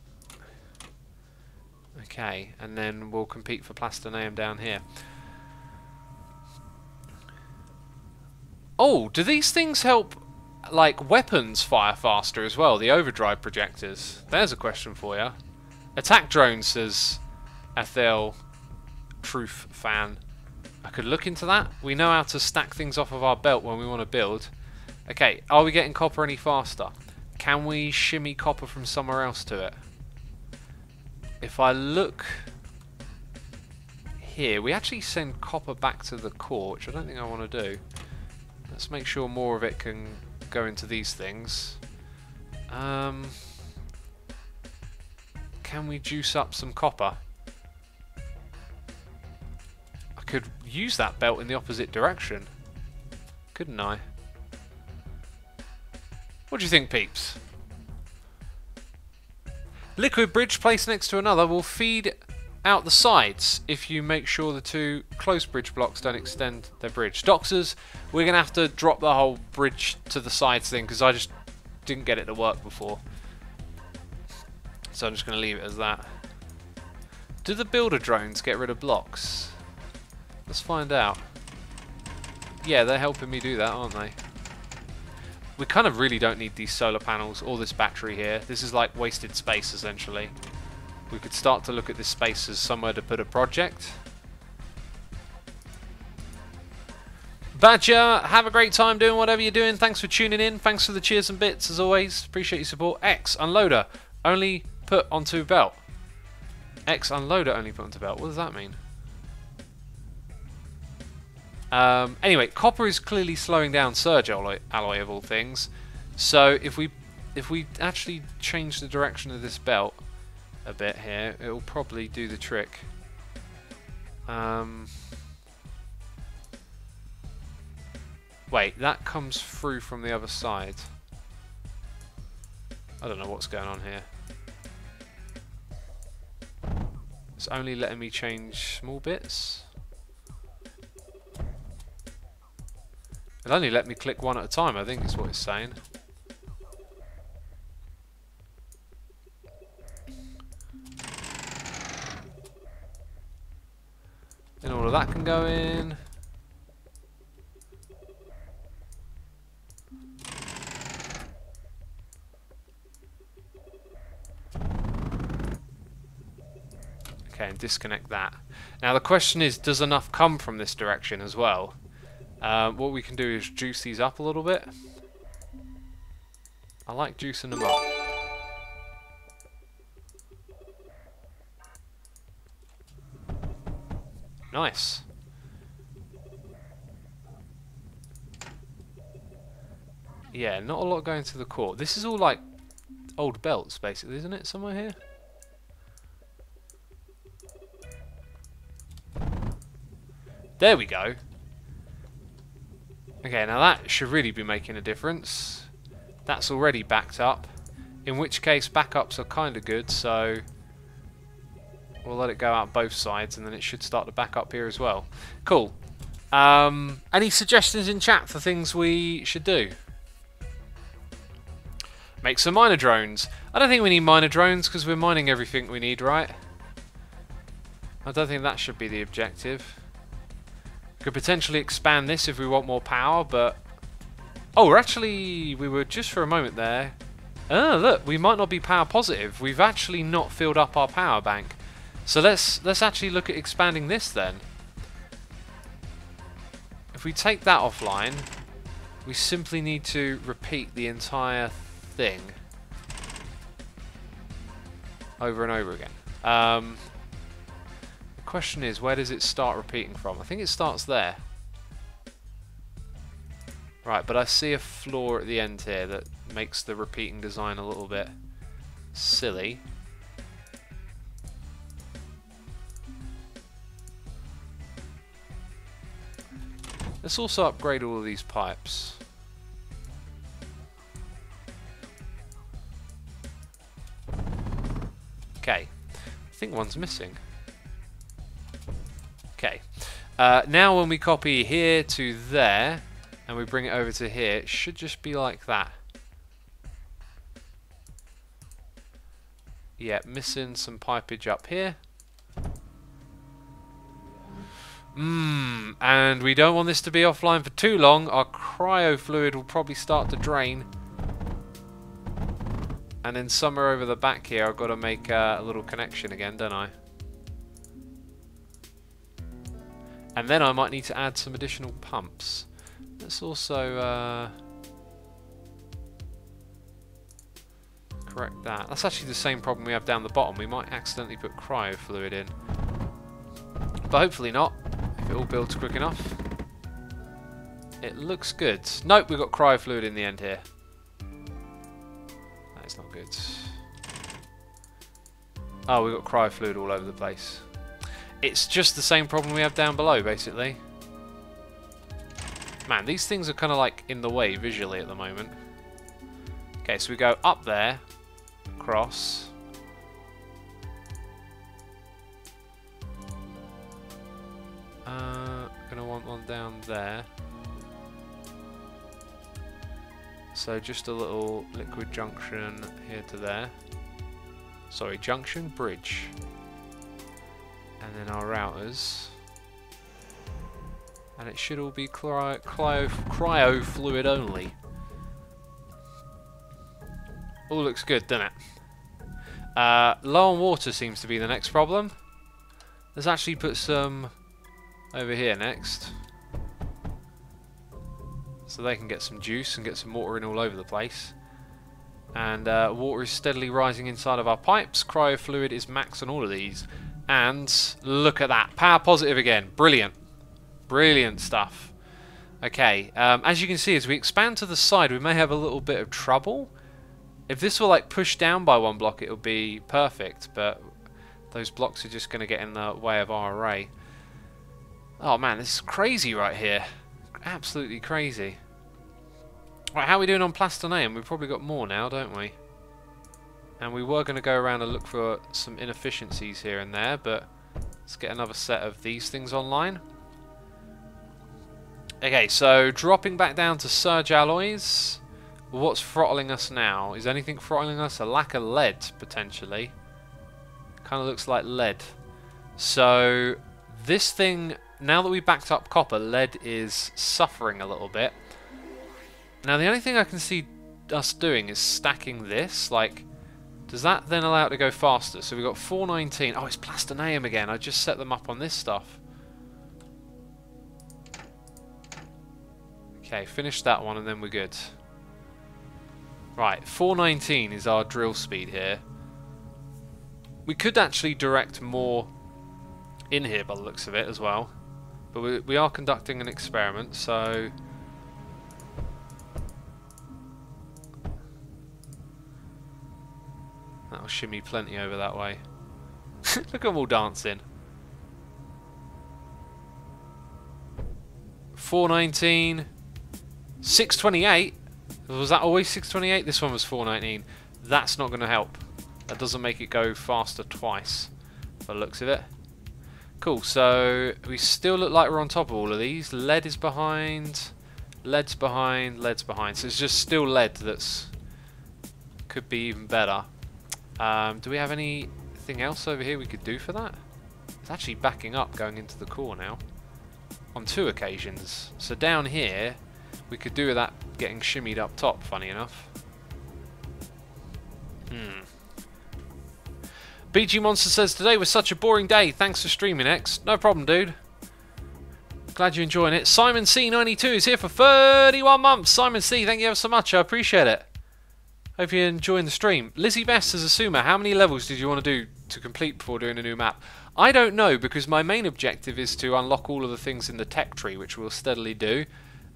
Okay, and then we'll compete for plastanium down here. Oh, do these things help like weapons fire faster as well, the overdrive projectors? There's a question for you. Attack drone, says Ethel Truth fan. I could look into that. We know how to stack things off of our belt when we want to build. Okay, are we getting copper any faster? Can we shimmy copper from somewhere else to it? if I look here, we actually send copper back to the core, which I don't think I want to do. Let's make sure more of it can go into these things. Um, can we juice up some copper? I could use that belt in the opposite direction, couldn't I? What do you think, peeps? Liquid bridge placed next to another will feed out the sides if you make sure the two close bridge blocks don't extend their bridge. Doxers, we're going to have to drop the whole bridge to the sides thing because I just didn't get it to work before. So I'm just going to leave it as that. Do the builder drones get rid of blocks? Let's find out. Yeah, they're helping me do that, aren't they? We kind of really don't need these solar panels or this battery here. This is like wasted space, essentially. We could start to look at this space as somewhere to put a project. Badger, have a great time doing whatever you're doing. Thanks for tuning in. Thanks for the cheers and bits, as always. Appreciate your support. X, unloader, only put onto belt. X, unloader, only put onto belt. What does that mean? Um, anyway, copper is clearly slowing down surge alloy, alloy of all things. So if we if we actually change the direction of this belt, a bit here, it will probably do the trick. Um, wait, that comes through from the other side. I don't know what's going on here. It's only letting me change small bits. It'll only let me click one at a time, I think is what it's saying. Then all of that can go in. Okay, and disconnect that. Now the question is, does enough come from this direction as well? Um, what we can do is juice these up a little bit. I like juicing them up. Nice. Yeah, not a lot going to the core. This is all like old belts, basically, isn't it? Somewhere here? There we go. Okay, now that should really be making a difference. That's already backed up. In which case, backups are kind of good, so... We'll let it go out both sides and then it should start to back up here as well. Cool. Um, any suggestions in chat for things we should do? Make some miner drones. I don't think we need miner drones because we're mining everything we need, right? I don't think that should be the objective. Could potentially expand this if we want more power, but... Oh, we're actually... We were just for a moment there... Oh, look, we might not be power positive. We've actually not filled up our power bank. So let's let's actually look at expanding this then. If we take that offline, we simply need to repeat the entire thing over and over again. Um, the question is, where does it start repeating from? I think it starts there. Right, but I see a flaw at the end here that makes the repeating design a little bit silly. Let's also upgrade all of these pipes. Okay, I think one's missing. Okay, uh, now when we copy here to there, and we bring it over to here, it should just be like that. Yeah, missing some pipage up here. Mmm, and we don't want this to be offline for too long. Our cryo fluid will probably start to drain. And then somewhere over the back here, I've got to make uh, a little connection again, don't I? And then I might need to add some additional pumps. Let's also uh, correct that. That's actually the same problem we have down the bottom. We might accidentally put cryo fluid in. But hopefully not, it all builds quick enough. It looks good. Nope, we've got cryo fluid in the end here. That's not good. Oh, we've got cryo fluid all over the place. It's just the same problem we have down below, basically. Man, these things are kind of like in the way visually at the moment. Okay, so we go up there, across. One down there. So just a little liquid junction here to there. Sorry, junction, bridge. And then our routers. And it should all be cryo, cryo, cryo fluid only. All looks good, doesn't it? Uh, low on water seems to be the next problem. Let's actually put some over here next. So they can get some juice and get some water in all over the place. And uh, water is steadily rising inside of our pipes. Cryo fluid is max on all of these. And look at that. Power positive again. Brilliant. Brilliant stuff. Okay, um, as you can see, as we expand to the side, we may have a little bit of trouble. If this were like pushed down by one block, it would be perfect, but those blocks are just going to get in the way of our array. Oh man, this is crazy right here. Absolutely crazy. Right, how are we doing on Plastanium? We've probably got more now, don't we? And we were going to go around and look for some inefficiencies here and there, but let's get another set of these things online. Okay, so dropping back down to Surge Alloys. What's throttling us now? Is anything throttling us? A lack of lead, potentially. Kind of looks like lead. So, this thing, now that we backed up copper, lead is suffering a little bit. Now, the only thing I can see us doing is stacking this. Like, does that then allow it to go faster? So we've got 419. Oh, it's Plastanium again. I just set them up on this stuff. Okay, finish that one and then we're good. Right, 419 is our drill speed here. We could actually direct more in here by the looks of it as well. But we, we are conducting an experiment, so... That'll shimmy plenty over that way. Look at them all dancing. 419... 628? Was that always 628? This one was 419. That's not going to help. That doesn't make it go faster twice, by the looks of it. Cool, so we still look like we're on top of all of these. Lead is behind, lead's behind, lead's behind. So it's just still lead that's could be even better. Um, do we have anything else over here we could do for that? It's actually backing up going into the core now. On two occasions. So down here, we could do that getting shimmied up top, funny enough. Hmm. BG Monster says, Today was such a boring day. Thanks for streaming, X. No problem, dude. Glad you're enjoying it. Simon C92 is here for 31 months. Simon C, thank you ever so much. I appreciate it. Hope you're enjoying the stream. Lizzie Best says, Sumer, how many levels did you want to do to complete before doing a new map? I don't know, because my main objective is to unlock all of the things in the tech tree, which we'll steadily do.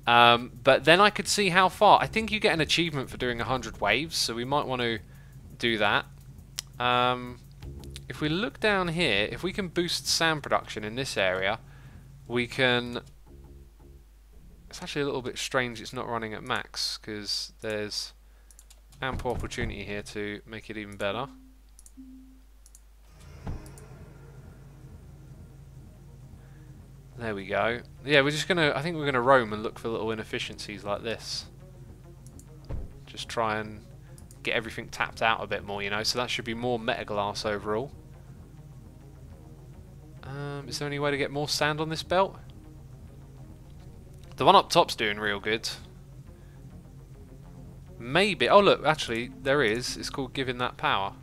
Um, but then I could see how far. I think you get an achievement for doing 100 waves, so we might want to do that. Um, if we look down here, if we can boost sand production in this area, we can... It's actually a little bit strange it's not running at max, because there's ample opportunity here to make it even better. There we go. Yeah, we're just gonna, I think we're gonna roam and look for little inefficiencies like this. Just try and get everything tapped out a bit more, you know, so that should be more metaglass overall. Um, is there any way to get more sand on this belt? The one up top's doing real good. Maybe, oh look, actually, there is. It's called giving that power.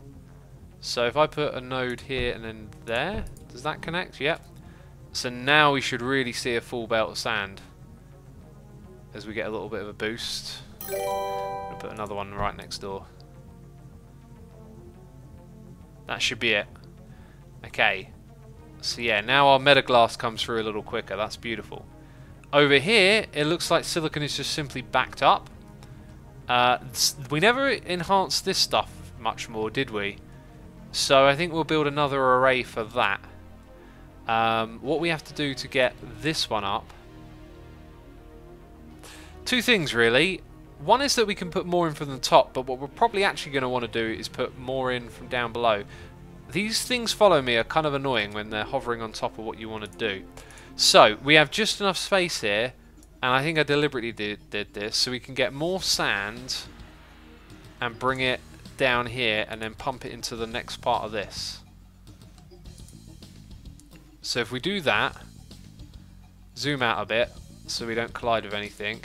So if I put a node here and then there, does that connect? Yep. So now we should really see a full belt of sand as we get a little bit of a boost. I'll put another one right next door. That should be it. Okay. So yeah, now our metaglass comes through a little quicker. That's beautiful. Over here, it looks like silicon is just simply backed up. Uh, we never enhanced this stuff much more, did we? So I think we'll build another array for that. Um, what we have to do to get this one up... Two things, really. One is that we can put more in from the top, but what we're probably actually going to want to do is put more in from down below. These things follow me are kind of annoying when they're hovering on top of what you want to do. So, we have just enough space here, and I think I deliberately did, did this, so we can get more sand and bring it down here and then pump it into the next part of this. So if we do that, zoom out a bit so we don't collide with anything,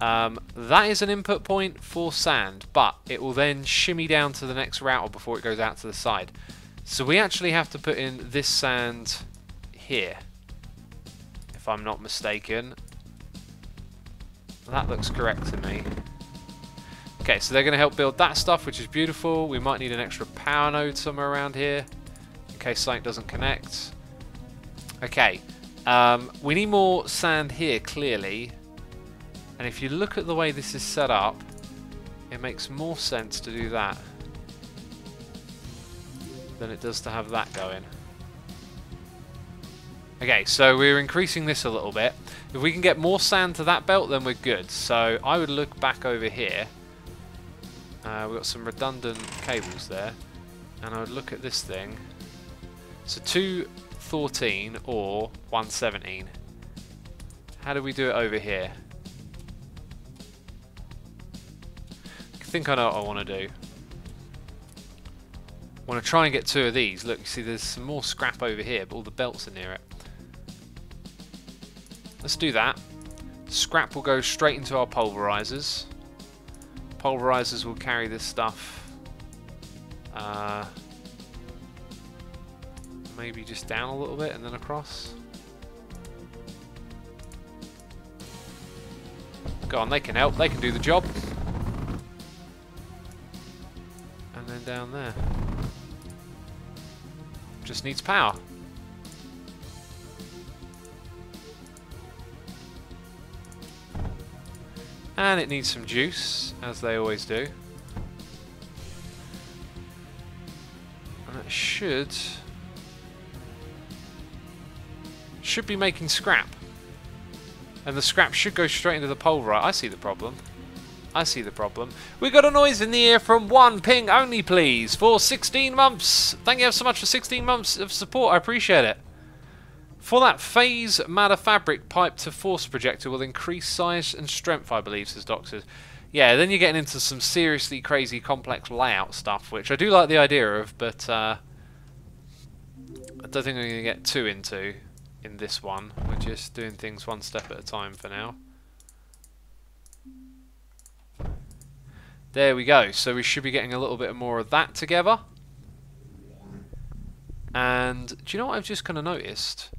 um, that is an input point for sand, but it will then shimmy down to the next router before it goes out to the side. So we actually have to put in this sand here, if I'm not mistaken. That looks correct to me. Okay, so they're going to help build that stuff, which is beautiful. We might need an extra power node somewhere around here, in case something doesn't connect. Okay, um, we need more sand here, clearly. And if you look at the way this is set up, it makes more sense to do that than it does to have that going. Okay, so we're increasing this a little bit. If we can get more sand to that belt, then we're good. So I would look back over here. Uh, we've got some redundant cables there. And I would look at this thing. So 214 or 117. How do we do it over here? I think I know what I want to do. I want to try and get two of these. Look, you see there's some more scrap over here, but all the belts are near it. Let's do that. Scrap will go straight into our pulverizers. Pulverizers will carry this stuff uh, maybe just down a little bit and then across. Go on, they can help, they can do the job. And then down there. Just needs power. And it needs some juice, as they always do. And it should... Should be making scrap. And the scrap should go straight into the pulverizer. I see the problem. I see the problem. We got a noise in the air from one ping only, please, for 16 months. Thank you so much for 16 months of support. I appreciate it. For that phase matter fabric pipe to force projector will increase size and strength, I believe, says Doctors. Yeah, then you're getting into some seriously crazy complex layout stuff, which I do like the idea of, but uh, I don't think I'm going to get too into in this one. We're just doing things one step at a time for now. There we go. So we should be getting a little bit more of that together. And do you know what I've just kind of noticed?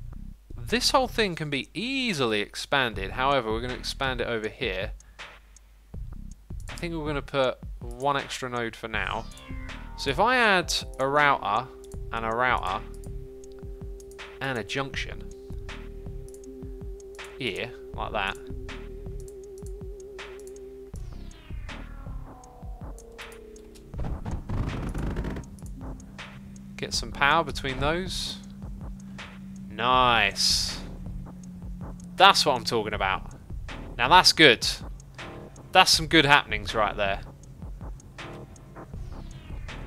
This whole thing can be easily expanded. However, we're going to expand it over here. I think we're going to put one extra node for now. So if I add a router and a router and a junction here, like that, Get some power between those. Nice. That's what I'm talking about. Now that's good. That's some good happenings right there.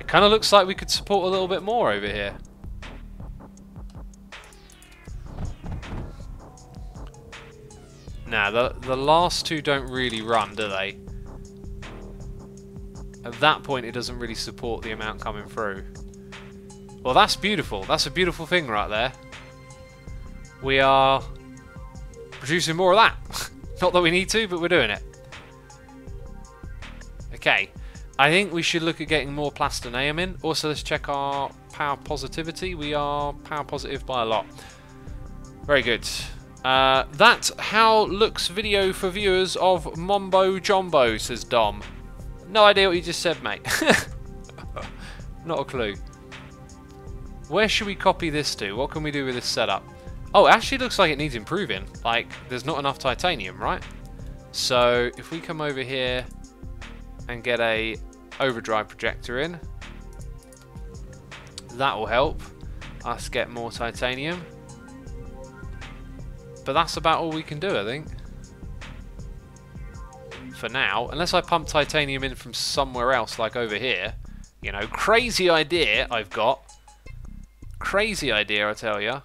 It kind of looks like we could support a little bit more over here. Now, the, the last two don't really run, do they? At that point, it doesn't really support the amount coming through. Well, that's beautiful. That's a beautiful thing right there. We are producing more of that. Not that we need to, but we're doing it. Okay. I think we should look at getting more plastanium in. Also, let's check our power positivity. We are power positive by a lot. Very good. Uh, that how looks video for viewers of Mumbo Jumbo, says Dom. No idea what you just said, mate. Not a clue. Where should we copy this to? What can we do with this setup? Oh, actually looks like it needs improving. Like, there's not enough titanium, right? So, if we come over here and get a overdrive projector in, that will help us get more titanium. But that's about all we can do, I think. For now, unless I pump titanium in from somewhere else, like over here. You know, crazy idea I've got. Crazy idea, I tell ya.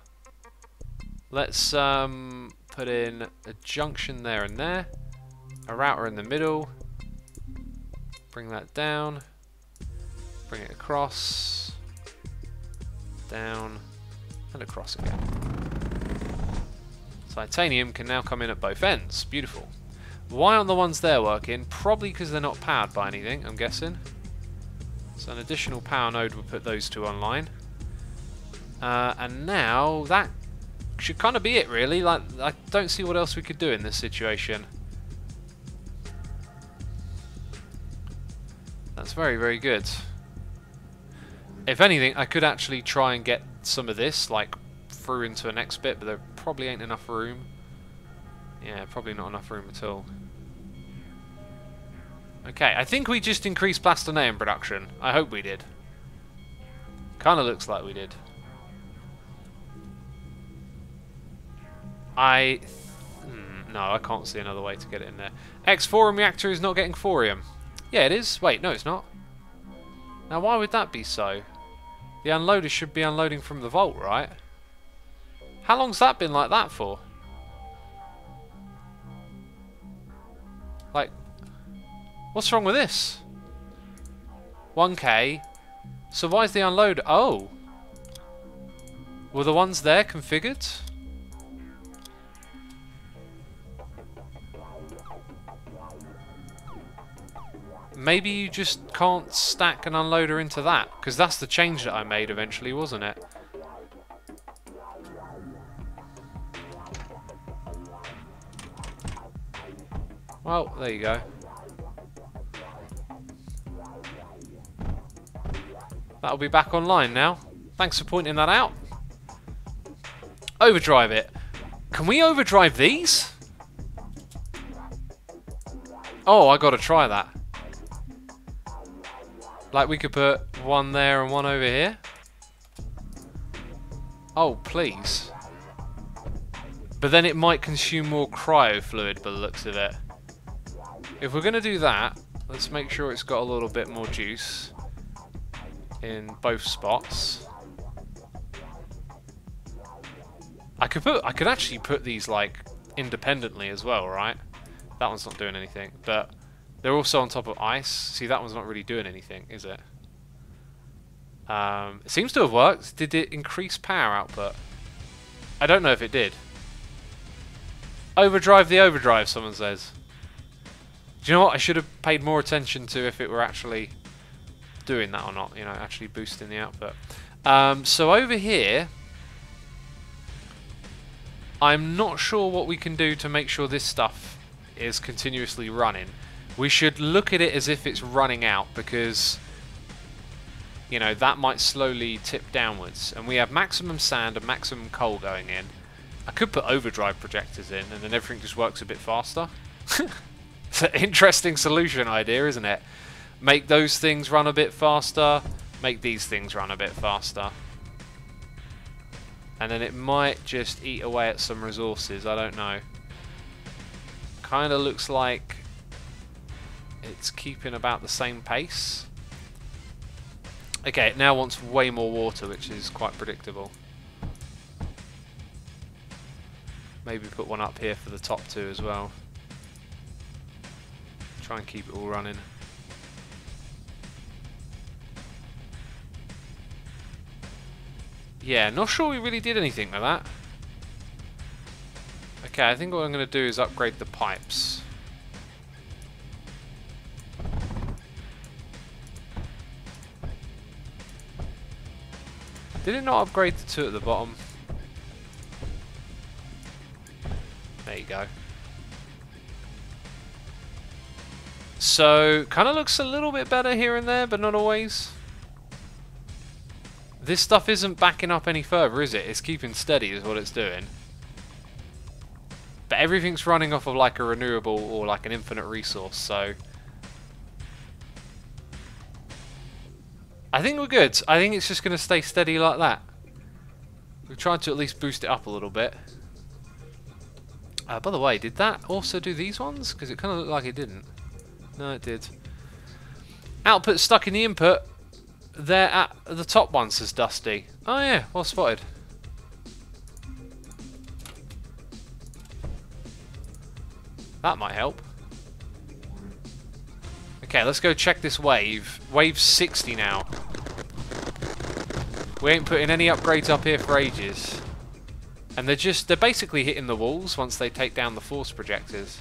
Let's um, put in a junction there and there. A router in the middle. Bring that down. Bring it across. Down. And across again. Titanium can now come in at both ends. Beautiful. Why aren't the ones there working? Probably because they're not powered by anything, I'm guessing. So an additional power node will put those two online. Uh, and now that should kind of be it really. Like I don't see what else we could do in this situation. That's very, very good. If anything, I could actually try and get some of this, like, through into the next bit, but there probably ain't enough room. Yeah, probably not enough room at all. Okay, I think we just increased plastanium production. I hope we did. Kinda looks like we did. I... Hmm, no, I can't see another way to get it in there. X-Thorium reactor is not getting thorium. Yeah, it is. Wait, no, it's not. Now, why would that be so? The unloader should be unloading from the vault, right? How long's that been like that for? Like, what's wrong with this? 1k. So why is the unload? Oh. Were the ones there configured? Maybe you just can't stack an unloader into that, because that's the change that I made eventually, wasn't it? Well, there you go. That'll be back online now. Thanks for pointing that out. Overdrive it. Can we overdrive these? Oh, I gotta try that. Like we could put one there and one over here. Oh, please. But then it might consume more cryo fluid by the looks of it. If we're going to do that, let's make sure it's got a little bit more juice in both spots. I could put, I could actually put these like independently as well, right? That one's not doing anything, but they're also on top of ice. See, that one's not really doing anything, is it? Um, it seems to have worked. Did it increase power output? I don't know if it did. Overdrive the overdrive, someone says. Do you know what? I should have paid more attention to if it were actually doing that or not. You know, actually boosting the output. Um, so over here, I'm not sure what we can do to make sure this stuff is continuously running we should look at it as if it's running out because you know that might slowly tip downwards. And we have maximum sand and maximum coal going in. I could put overdrive projectors in and then everything just works a bit faster. It's an interesting solution idea isn't it? Make those things run a bit faster make these things run a bit faster. And then it might just eat away at some resources I don't know. Kind of looks like it's keeping about the same pace. Okay, it now wants way more water, which is quite predictable. Maybe put one up here for the top two as well. Try and keep it all running. Yeah, not sure we really did anything with that. Okay, I think what I'm going to do is upgrade the pipes. Did it not upgrade the two at the bottom? There you go. So, kind of looks a little bit better here and there, but not always. This stuff isn't backing up any further, is it? It's keeping steady is what it's doing. But everything's running off of like a renewable or like an infinite resource, so... I think we're good. I think it's just going to stay steady like that. We've tried to at least boost it up a little bit. Uh, by the way, did that also do these ones? Because it kind of looked like it didn't. No, it did. Output stuck in the input. There at the top one says Dusty. Oh yeah, well spotted. That might help. Okay, let's go check this wave. Wave 60 now. We ain't putting any upgrades up here for ages. And they're just, they're basically hitting the walls once they take down the force projectors.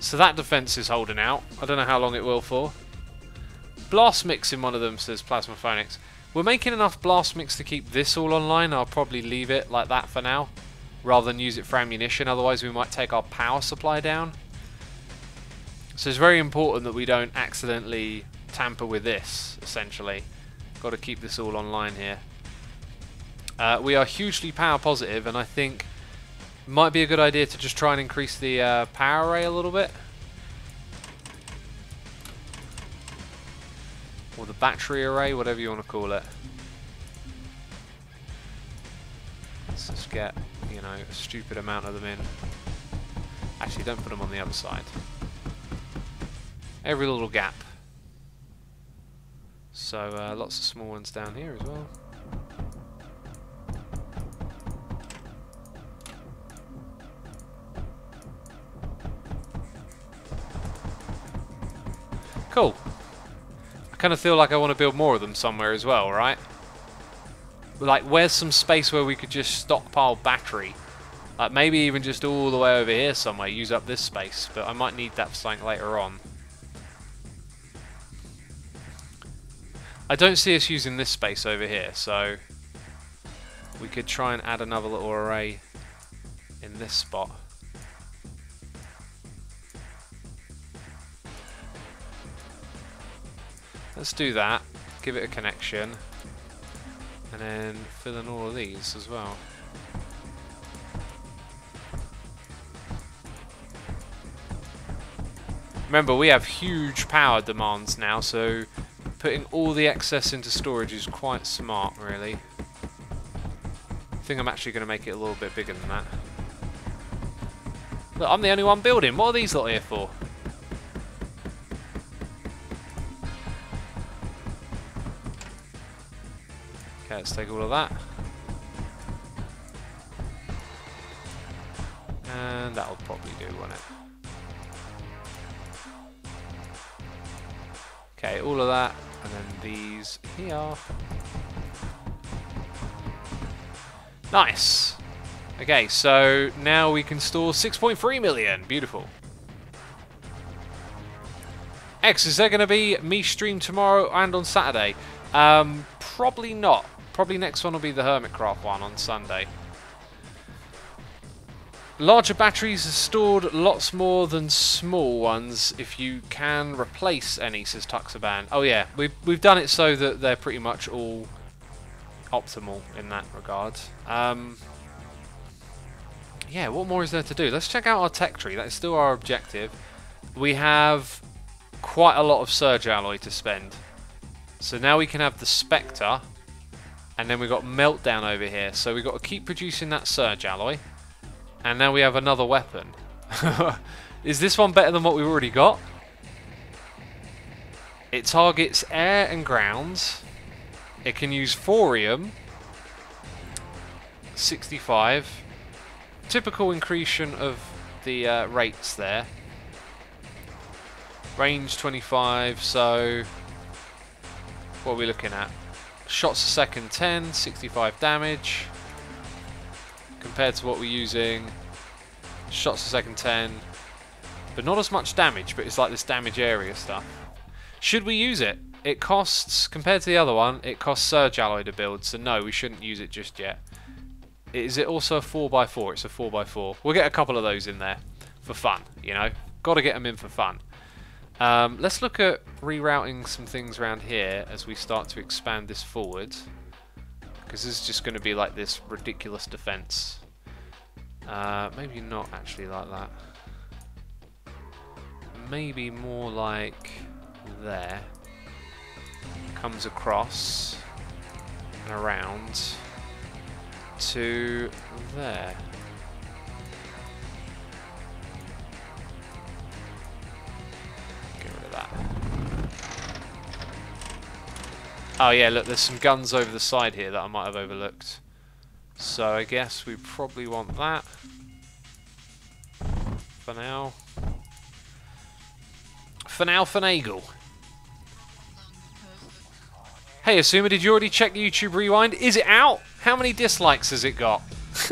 So that defense is holding out. I don't know how long it will for. Blast mix in one of them, says Plasma Phoenix. We're making enough blast mix to keep this all online. I'll probably leave it like that for now, rather than use it for ammunition. Otherwise, we might take our power supply down. So it's very important that we don't accidentally tamper with this, essentially. Got to keep this all online here. Uh, we are hugely power positive, and I think might be a good idea to just try and increase the uh, power array a little bit. Or the battery array, whatever you want to call it. Let's just get, you know, a stupid amount of them in. Actually, don't put them on the other side. Every little gap. So, uh, lots of small ones down here as well. Cool. I kind of feel like I want to build more of them somewhere as well, right? Like, where's some space where we could just stockpile battery? Like, maybe even just all the way over here somewhere, use up this space. But I might need that for something later on. I don't see us using this space over here, so... We could try and add another little array in this spot. Let's do that, give it a connection, and then fill in all of these as well. Remember, we have huge power demands now, so putting all the excess into storage is quite smart, really. I think I'm actually going to make it a little bit bigger than that. Look, I'm the only one building. What are these lot here for? Okay, let's take all of that. And that'll probably do, won't it? Okay, all of that, and then these here. Nice! Okay, so now we can store 6.3 million. Beautiful. X, is there going to be me stream tomorrow and on Saturday? Um, probably not. Probably next one will be the Hermitcraft one on Sunday. Larger batteries are stored lots more than small ones if you can replace any, says Tuxaban. Oh yeah, we've, we've done it so that they're pretty much all optimal in that regard. Um, yeah, what more is there to do? Let's check out our tech tree. That is still our objective. We have quite a lot of Surge Alloy to spend. So now we can have the Spectre, and then we've got Meltdown over here. So we've got to keep producing that Surge Alloy. And now we have another weapon. Is this one better than what we've already got? It targets air and ground. It can use thorium. 65. Typical increation of the uh, rates there. Range 25, so... What are we looking at? Shots a second 10, 65 damage. Compared to what we're using. Shots a second 10. But not as much damage, but it's like this damage area stuff. Should we use it? It costs, compared to the other one, it costs Surge Alloy to build, so no, we shouldn't use it just yet. Is it also a 4x4? It's a 4x4. We'll get a couple of those in there for fun, you know? Got to get them in for fun. Um, let's look at rerouting some things around here as we start to expand this forward. Because this is just going to be like this ridiculous defense. Uh, maybe not actually like that. Maybe more like there. Comes across and around to there. Oh yeah, look, there's some guns over the side here that I might have overlooked. So I guess we probably want that for now. For now, finagle. Hey, Asuma, did you already check YouTube Rewind? Is it out? How many dislikes has it got?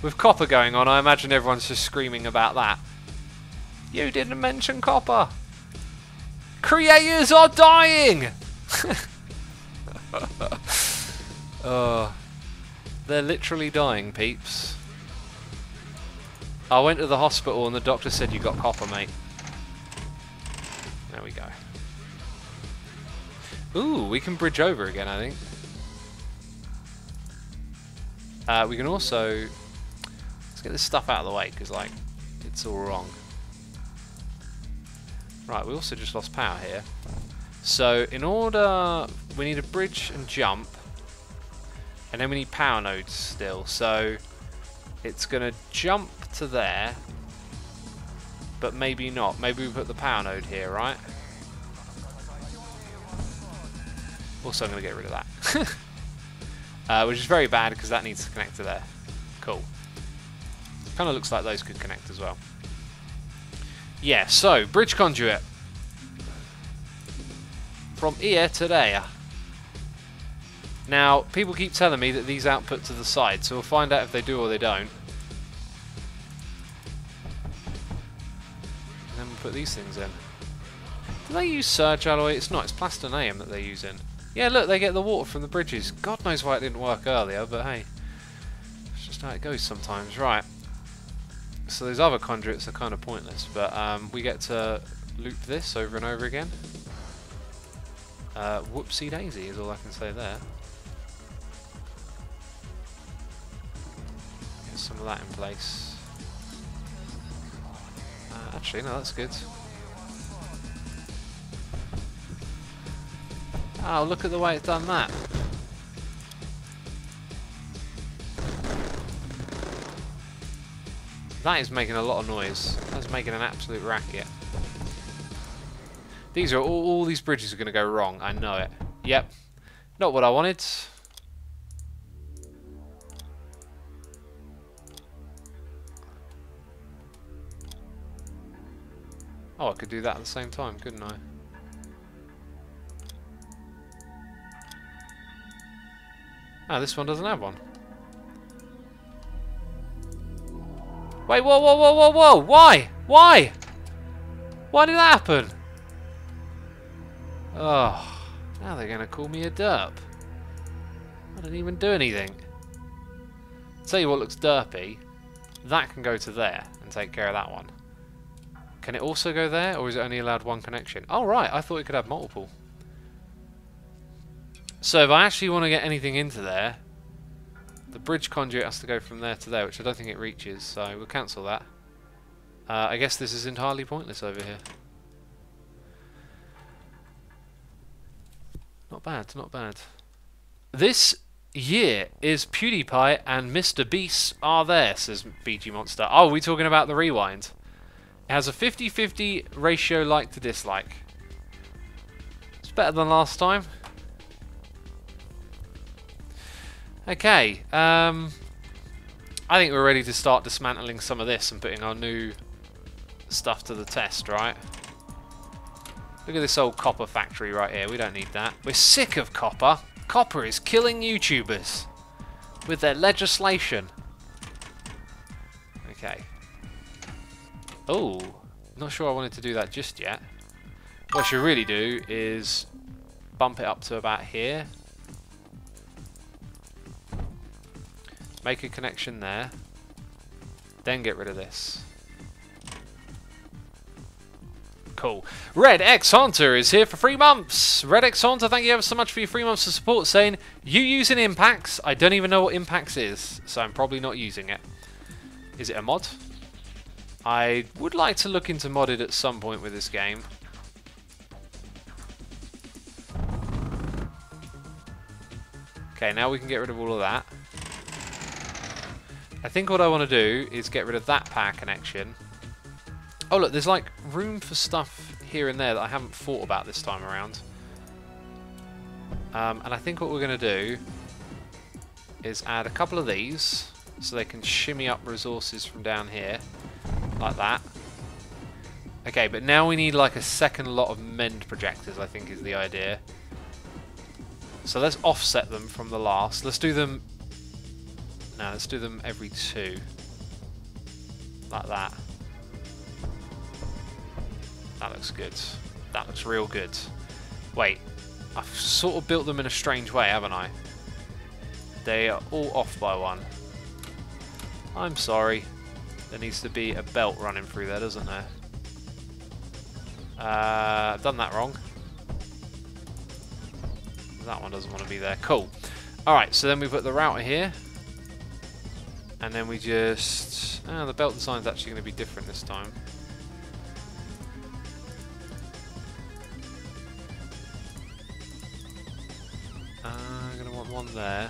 With COPPA going on, I imagine everyone's just screaming about that. You didn't mention COPPA. Creators are dying! oh, they're literally dying, peeps. I went to the hospital and the doctor said you got copper, mate. There we go. Ooh, we can bridge over again, I think. Uh, we can also... Let's get this stuff out of the way, because, like, it's all wrong. Right, we also just lost power here. So, in order... We need a bridge and jump. And then we need power nodes still. So, it's going to jump to there. But maybe not. Maybe we put the power node here, right? Also, I'm going to get rid of that. uh, which is very bad because that needs to connect to there. Cool. Kind of looks like those could connect as well. Yeah, so, bridge conduit. From here to there. Now, people keep telling me that these output to the side, so we'll find out if they do or they don't. And then we'll put these things in. Do they use surge alloy? It's not, it's plastanium that they're using. Yeah, look, they get the water from the bridges. God knows why it didn't work earlier, but hey. It's just how it goes sometimes. Right. So those other conduits are kind of pointless, but um, we get to loop this over and over again. Uh, whoopsie daisy is all I can say there. Some of that in place. Uh, actually, no, that's good. Oh, look at the way it's done that. That is making a lot of noise. That's making an absolute racket. These are all, all these bridges are going to go wrong. I know it. Yep. Not what I wanted. Oh, I could do that at the same time, couldn't I? Ah, this one doesn't have one. Wait, whoa, whoa, whoa, whoa, whoa! Why? Why? Why did that happen? Oh, now they're going to call me a derp. I didn't even do anything. tell you what looks derpy. That can go to there and take care of that one. Can it also go there, or is it only allowed one connection? Oh, right, I thought it could have multiple. So if I actually want to get anything into there, the bridge conduit has to go from there to there, which I don't think it reaches, so we'll cancel that. Uh, I guess this is entirely pointless over here. Not bad, not bad. This year is PewDiePie and Mr. Beast are there, says BG Monster. Oh, are we talking about the rewind? It has a 50-50 ratio like to dislike. It's better than last time. Okay, um, I think we're ready to start dismantling some of this and putting our new stuff to the test, right? Look at this old copper factory right here. We don't need that. We're sick of copper. COPPA is killing YouTubers with their legislation. Okay. Oh, not sure I wanted to do that just yet. What I should really do is bump it up to about here Make a connection there. Then get rid of this. Cool. Red X Hunter is here for three months. Red X Hunter, thank you ever so much for your three months of support. Saying you using Impacts? I don't even know what Impacts is, so I'm probably not using it. Is it a mod? I would like to look into modded at some point with this game. Okay, now we can get rid of all of that. I think what I want to do is get rid of that power connection. Oh look, there's like room for stuff here and there that I haven't thought about this time around. Um, and I think what we're going to do is add a couple of these so they can shimmy up resources from down here like that. Okay, but now we need like a second lot of mend projectors, I think is the idea. So let's offset them from the last. Let's do them... Now let's do them every two. Like that. That looks good. That looks real good. Wait, I've sort of built them in a strange way, haven't I? They are all off by one. I'm sorry. There needs to be a belt running through there, doesn't there? Uh, I've done that wrong. That one doesn't want to be there. Cool. Alright, so then we put the router here. And then we just... Oh, the belt design's actually going to be different this time. Uh, I'm going to want one there.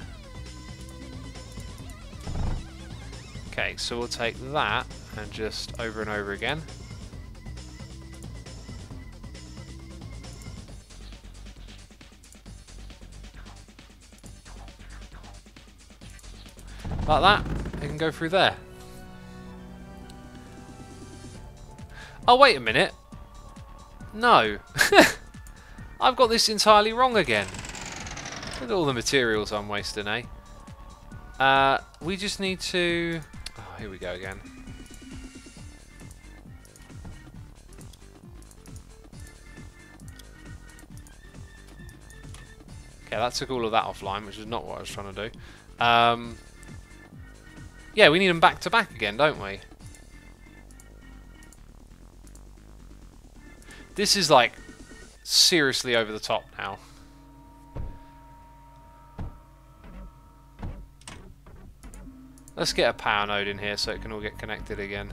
Okay, so we'll take that and just over and over again. Like that, it can go through there. Oh, wait a minute. No. I've got this entirely wrong again. Look at all the materials I'm wasting, eh? Uh, we just need to... Here we go again. Okay, that took all of that offline, which is not what I was trying to do. Um, yeah, we need them back to back again, don't we? This is like seriously over the top now. Let's get a power node in here so it can all get connected again.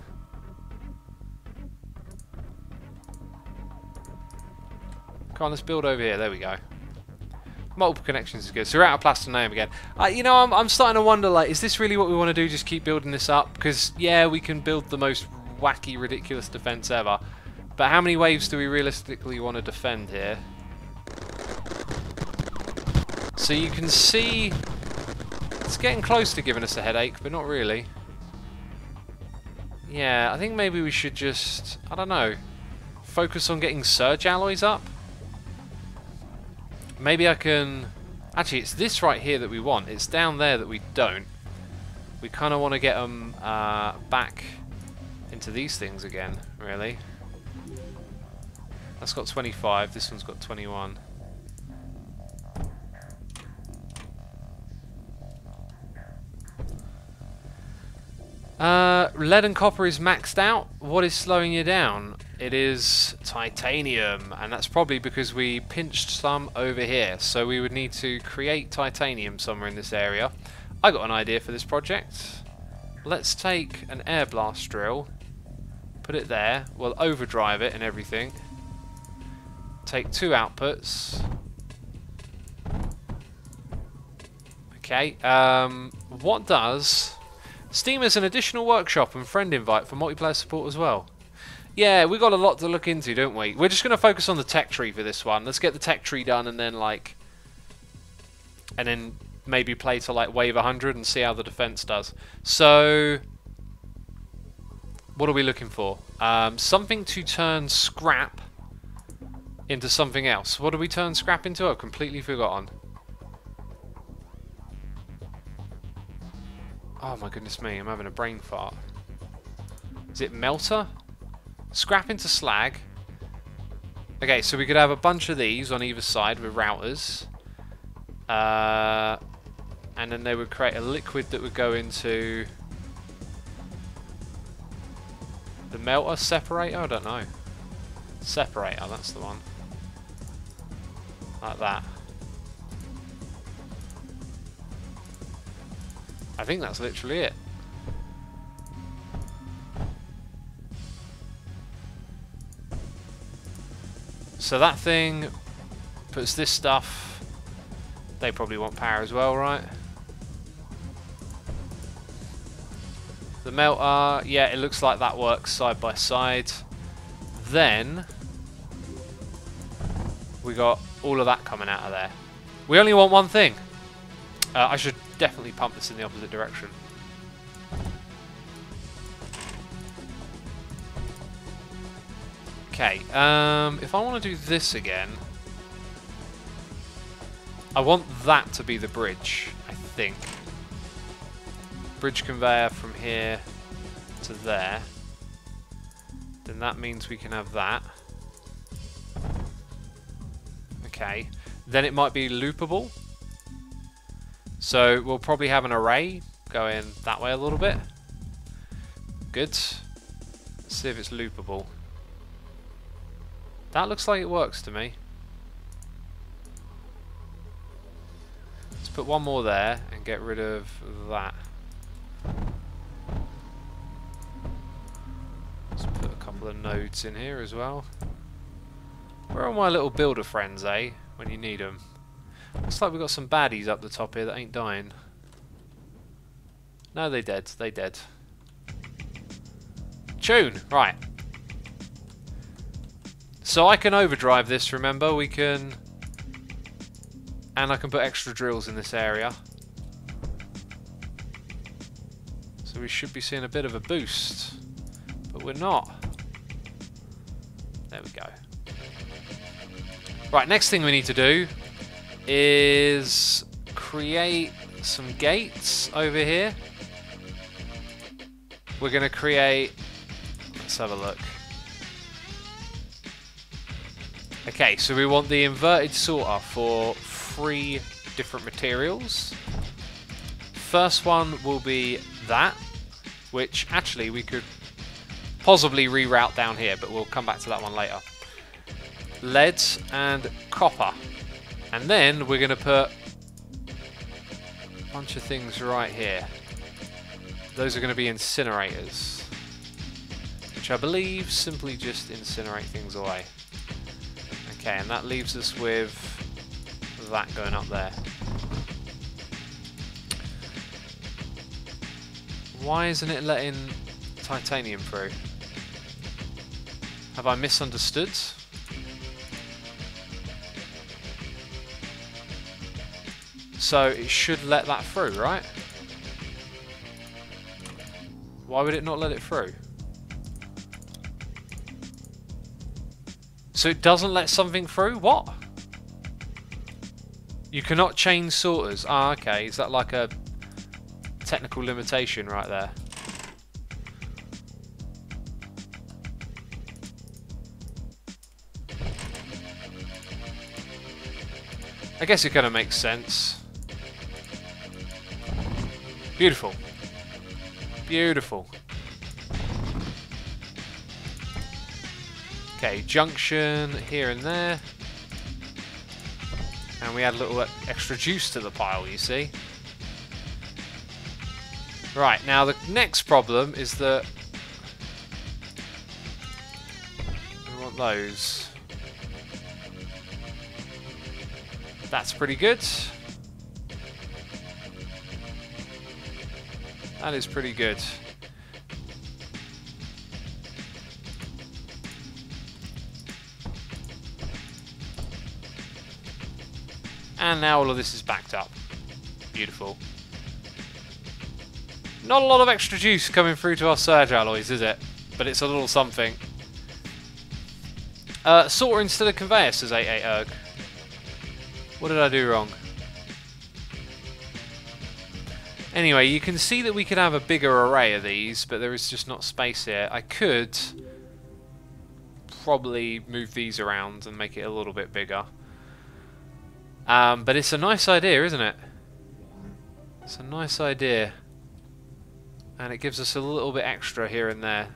Come on, let's build over here. There we go. Multiple connections is good. So we're out of Plastanium again. Uh, you know, I'm, I'm starting to wonder, like, is this really what we want to do? Just keep building this up? Because, yeah, we can build the most wacky, ridiculous defense ever. But how many waves do we realistically want to defend here? So you can see it's getting close to giving us a headache, but not really. Yeah, I think maybe we should just, I don't know, focus on getting surge alloys up? Maybe I can... Actually, it's this right here that we want. It's down there that we don't. We kind of want to get them uh, back into these things again, really. That's got 25, this one's got 21. Uh, lead and copper is maxed out. What is slowing you down? It is titanium, and that's probably because we pinched some over here. So we would need to create titanium somewhere in this area. I got an idea for this project. Let's take an air blast drill, put it there. We'll overdrive it and everything. Take two outputs. Okay. Um, what does Steam is an additional workshop and friend invite for multiplayer support as well. Yeah, we got a lot to look into, don't we? We're just going to focus on the tech tree for this one. Let's get the tech tree done and then, like... And then maybe play to, like, wave 100 and see how the defense does. So... What are we looking for? Um, something to turn scrap into something else. What do we turn scrap into? I've completely forgotten. Oh my goodness me, I'm having a brain fart. Is it melter? Scrap into slag. Okay, so we could have a bunch of these on either side with routers. Uh, and then they would create a liquid that would go into the melter separator? I don't know. Separator, that's the one. Like that. I think that's literally it. So that thing puts this stuff. They probably want power as well, right? The melter, yeah, it looks like that works side by side. Then we got all of that coming out of there. We only want one thing. Uh, I should definitely pump this in the opposite direction. Okay, um, if I want to do this again, I want that to be the bridge, I think. Bridge conveyor from here to there. Then that means we can have that. Okay. Then it might be loopable. So we'll probably have an array going that way a little bit. Good. Let's see if it's loopable. That looks like it works to me. Let's put one more there and get rid of that. Let's put a couple of nodes in here as well. Where are my little builder friends, eh? When you need them. Looks like we've got some baddies up the top here that ain't dying. No, they dead. They dead. Tune! Right. So I can overdrive this, remember? We can... And I can put extra drills in this area. So we should be seeing a bit of a boost. But we're not. There we go. Right, next thing we need to do is create some gates over here. We're going to create... Let's have a look. Okay, so we want the inverted sorter for three different materials. First one will be that, which actually we could possibly reroute down here, but we'll come back to that one later. Lead and copper. And then we're going to put a bunch of things right here. Those are going to be incinerators, which I believe simply just incinerate things away. Okay, and that leaves us with that going up there. Why isn't it letting titanium through? Have I misunderstood? So it should let that through, right? Why would it not let it through? So it doesn't let something through? What? You cannot change sorters. Ah, okay. Is that like a technical limitation right there? I guess it kind of makes sense. Beautiful. Beautiful. Okay, junction here and there. And we add a little extra juice to the pile, you see. Right, now the next problem is that we want those. That's pretty good. That is pretty good. And now all of this is backed up. Beautiful. Not a lot of extra juice coming through to our surge alloys, is it? But it's a little something. Uh, sorter instead of conveyor, says 88 Erg. What did I do wrong? Anyway, you can see that we could have a bigger array of these, but there is just not space here. I could probably move these around and make it a little bit bigger. Um, but it's a nice idea, isn't it? It's a nice idea. And it gives us a little bit extra here and there.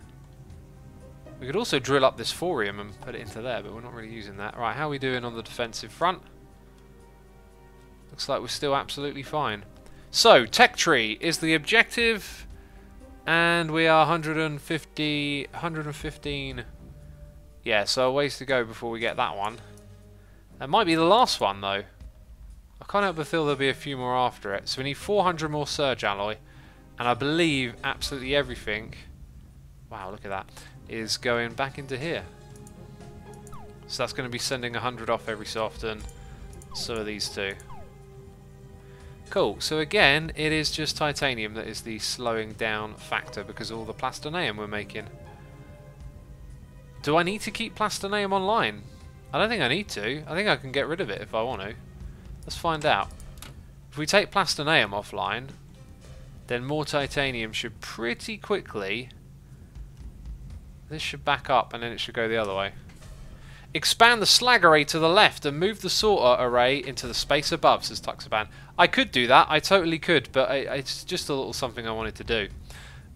We could also drill up this thorium and put it into there, but we're not really using that. Right, how are we doing on the defensive front? Looks like we're still absolutely fine. So, tech tree is the objective, and we are 150, 115. Yeah, so a ways to go before we get that one. That might be the last one, though. I can't help but feel there'll be a few more after it. So we need 400 more surge alloy, and I believe absolutely everything. Wow, look at that is going back into here. So that's going to be sending 100 off every so often. So are these two. Cool, so again, it is just titanium that is the slowing down factor because all the plastanium we're making. Do I need to keep plastanium online? I don't think I need to. I think I can get rid of it if I want to. Let's find out. If we take plastanium offline, then more titanium should pretty quickly this should back up and then it should go the other way. Expand the slag array to the left and move the sorter array into the space above, says Tuxaban. I could do that, I totally could, but I, it's just a little something I wanted to do.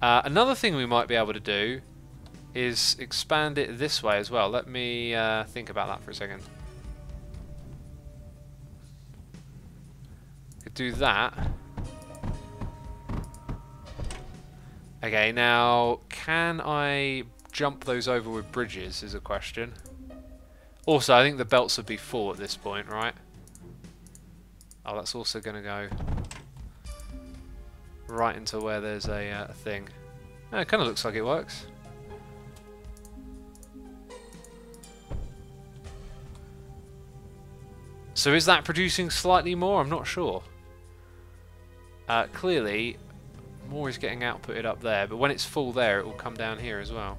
Uh, another thing we might be able to do is expand it this way as well. Let me uh, think about that for a second. Could do that. Okay, now can I jump those over with bridges is a question. Also, I think the belts would be full at this point, right? Oh, that's also going to go right into where there's a uh, thing. Oh, it kind of looks like it works. So is that producing slightly more? I'm not sure. Uh, clearly, more is getting outputted up there, but when it's full there, it will come down here as well.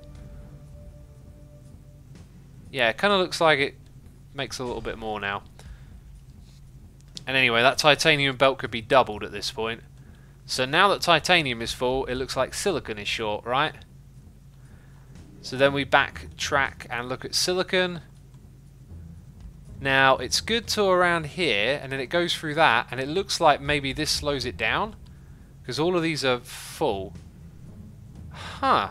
Yeah, it kind of looks like it makes a little bit more now. And anyway, that titanium belt could be doubled at this point. So now that titanium is full, it looks like silicon is short, right? So then we backtrack and look at silicon. Now, it's good to around here, and then it goes through that, and it looks like maybe this slows it down. Because all of these are full. Huh.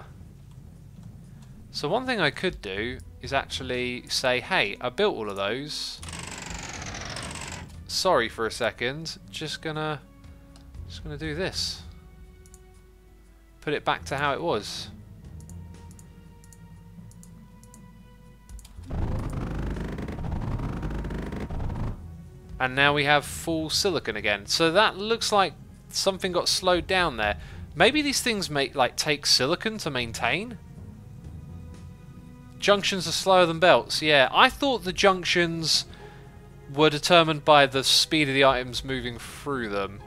So one thing I could do is actually say, hey, I built all of those. Sorry for a second, just gonna just gonna do this. Put it back to how it was. And now we have full silicon again. So that looks like something got slowed down there. Maybe these things make like take silicon to maintain? Junctions are slower than belts. Yeah, I thought the junctions were determined by the speed of the items moving through them.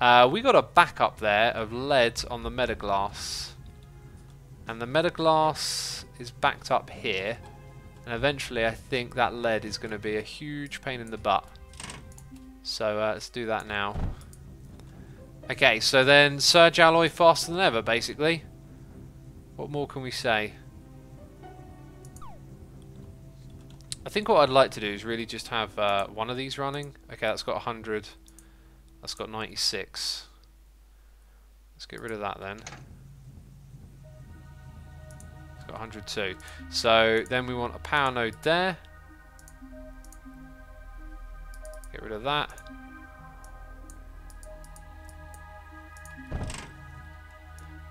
Uh, we got a backup there of lead on the metaglass. And the metaglass is backed up here. And eventually I think that lead is going to be a huge pain in the butt. So uh, let's do that now. Okay, so then Surge Alloy faster than ever, basically. What more can we say? I think what I'd like to do is really just have uh, one of these running. Okay, that's got 100. That's got 96. Let's get rid of that then. It's got 102. So then we want a power node there. Get rid of that.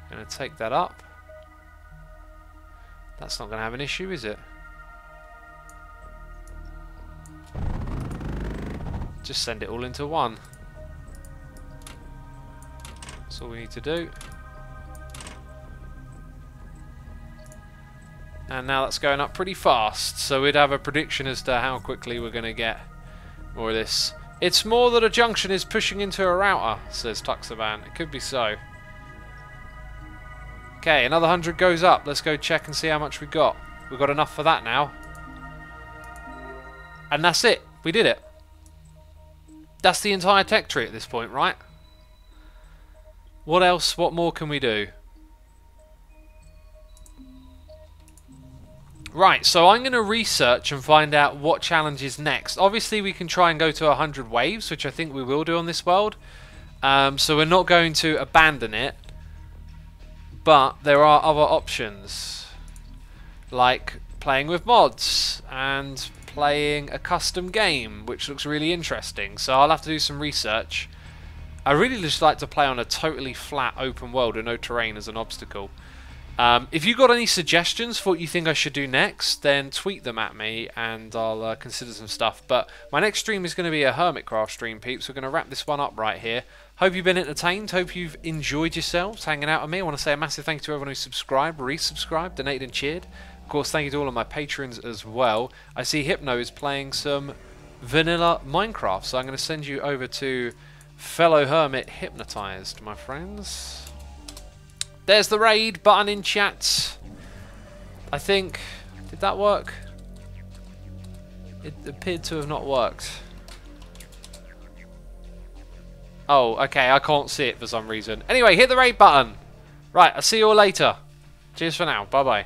Gonna take that up. That's not gonna have an issue, is it? Just send it all into one. That's all we need to do. And now that's going up pretty fast, so we'd have a prediction as to how quickly we're going to get more of this. It's more that a junction is pushing into a router, says Tuxaban. It could be so. Okay, another 100 goes up. Let's go check and see how much we got. We've got enough for that now. And that's it. We did it. That's the entire tech tree at this point, right? What else, what more can we do? Right, so I'm going to research and find out what challenge is next. Obviously, we can try and go to 100 waves, which I think we will do on this world. Um, so we're not going to abandon it. But there are other options. like playing with mods and playing a custom game, which looks really interesting. So I'll have to do some research. I really just like to play on a totally flat open world with no terrain as an obstacle. Um, if you've got any suggestions for what you think I should do next, then tweet them at me and I'll uh, consider some stuff. But my next stream is going to be a Hermitcraft stream, peeps. We're going to wrap this one up right here. Hope you've been entertained. Hope you've enjoyed yourselves hanging out with me. I want to say a massive thank you to everyone who subscribed, resubscribed, donated and cheered. Course, thank you to all of my patrons as well. I see Hypno is playing some vanilla Minecraft, so I'm going to send you over to fellow hermit Hypnotizd, my friends. There's the raid button in chat. I think... Did that work? It appeared to have not worked. Oh, okay, I can't see it for some reason. Anyway, hit the raid button. Right, I'll see you all later. Cheers for now. Bye-bye.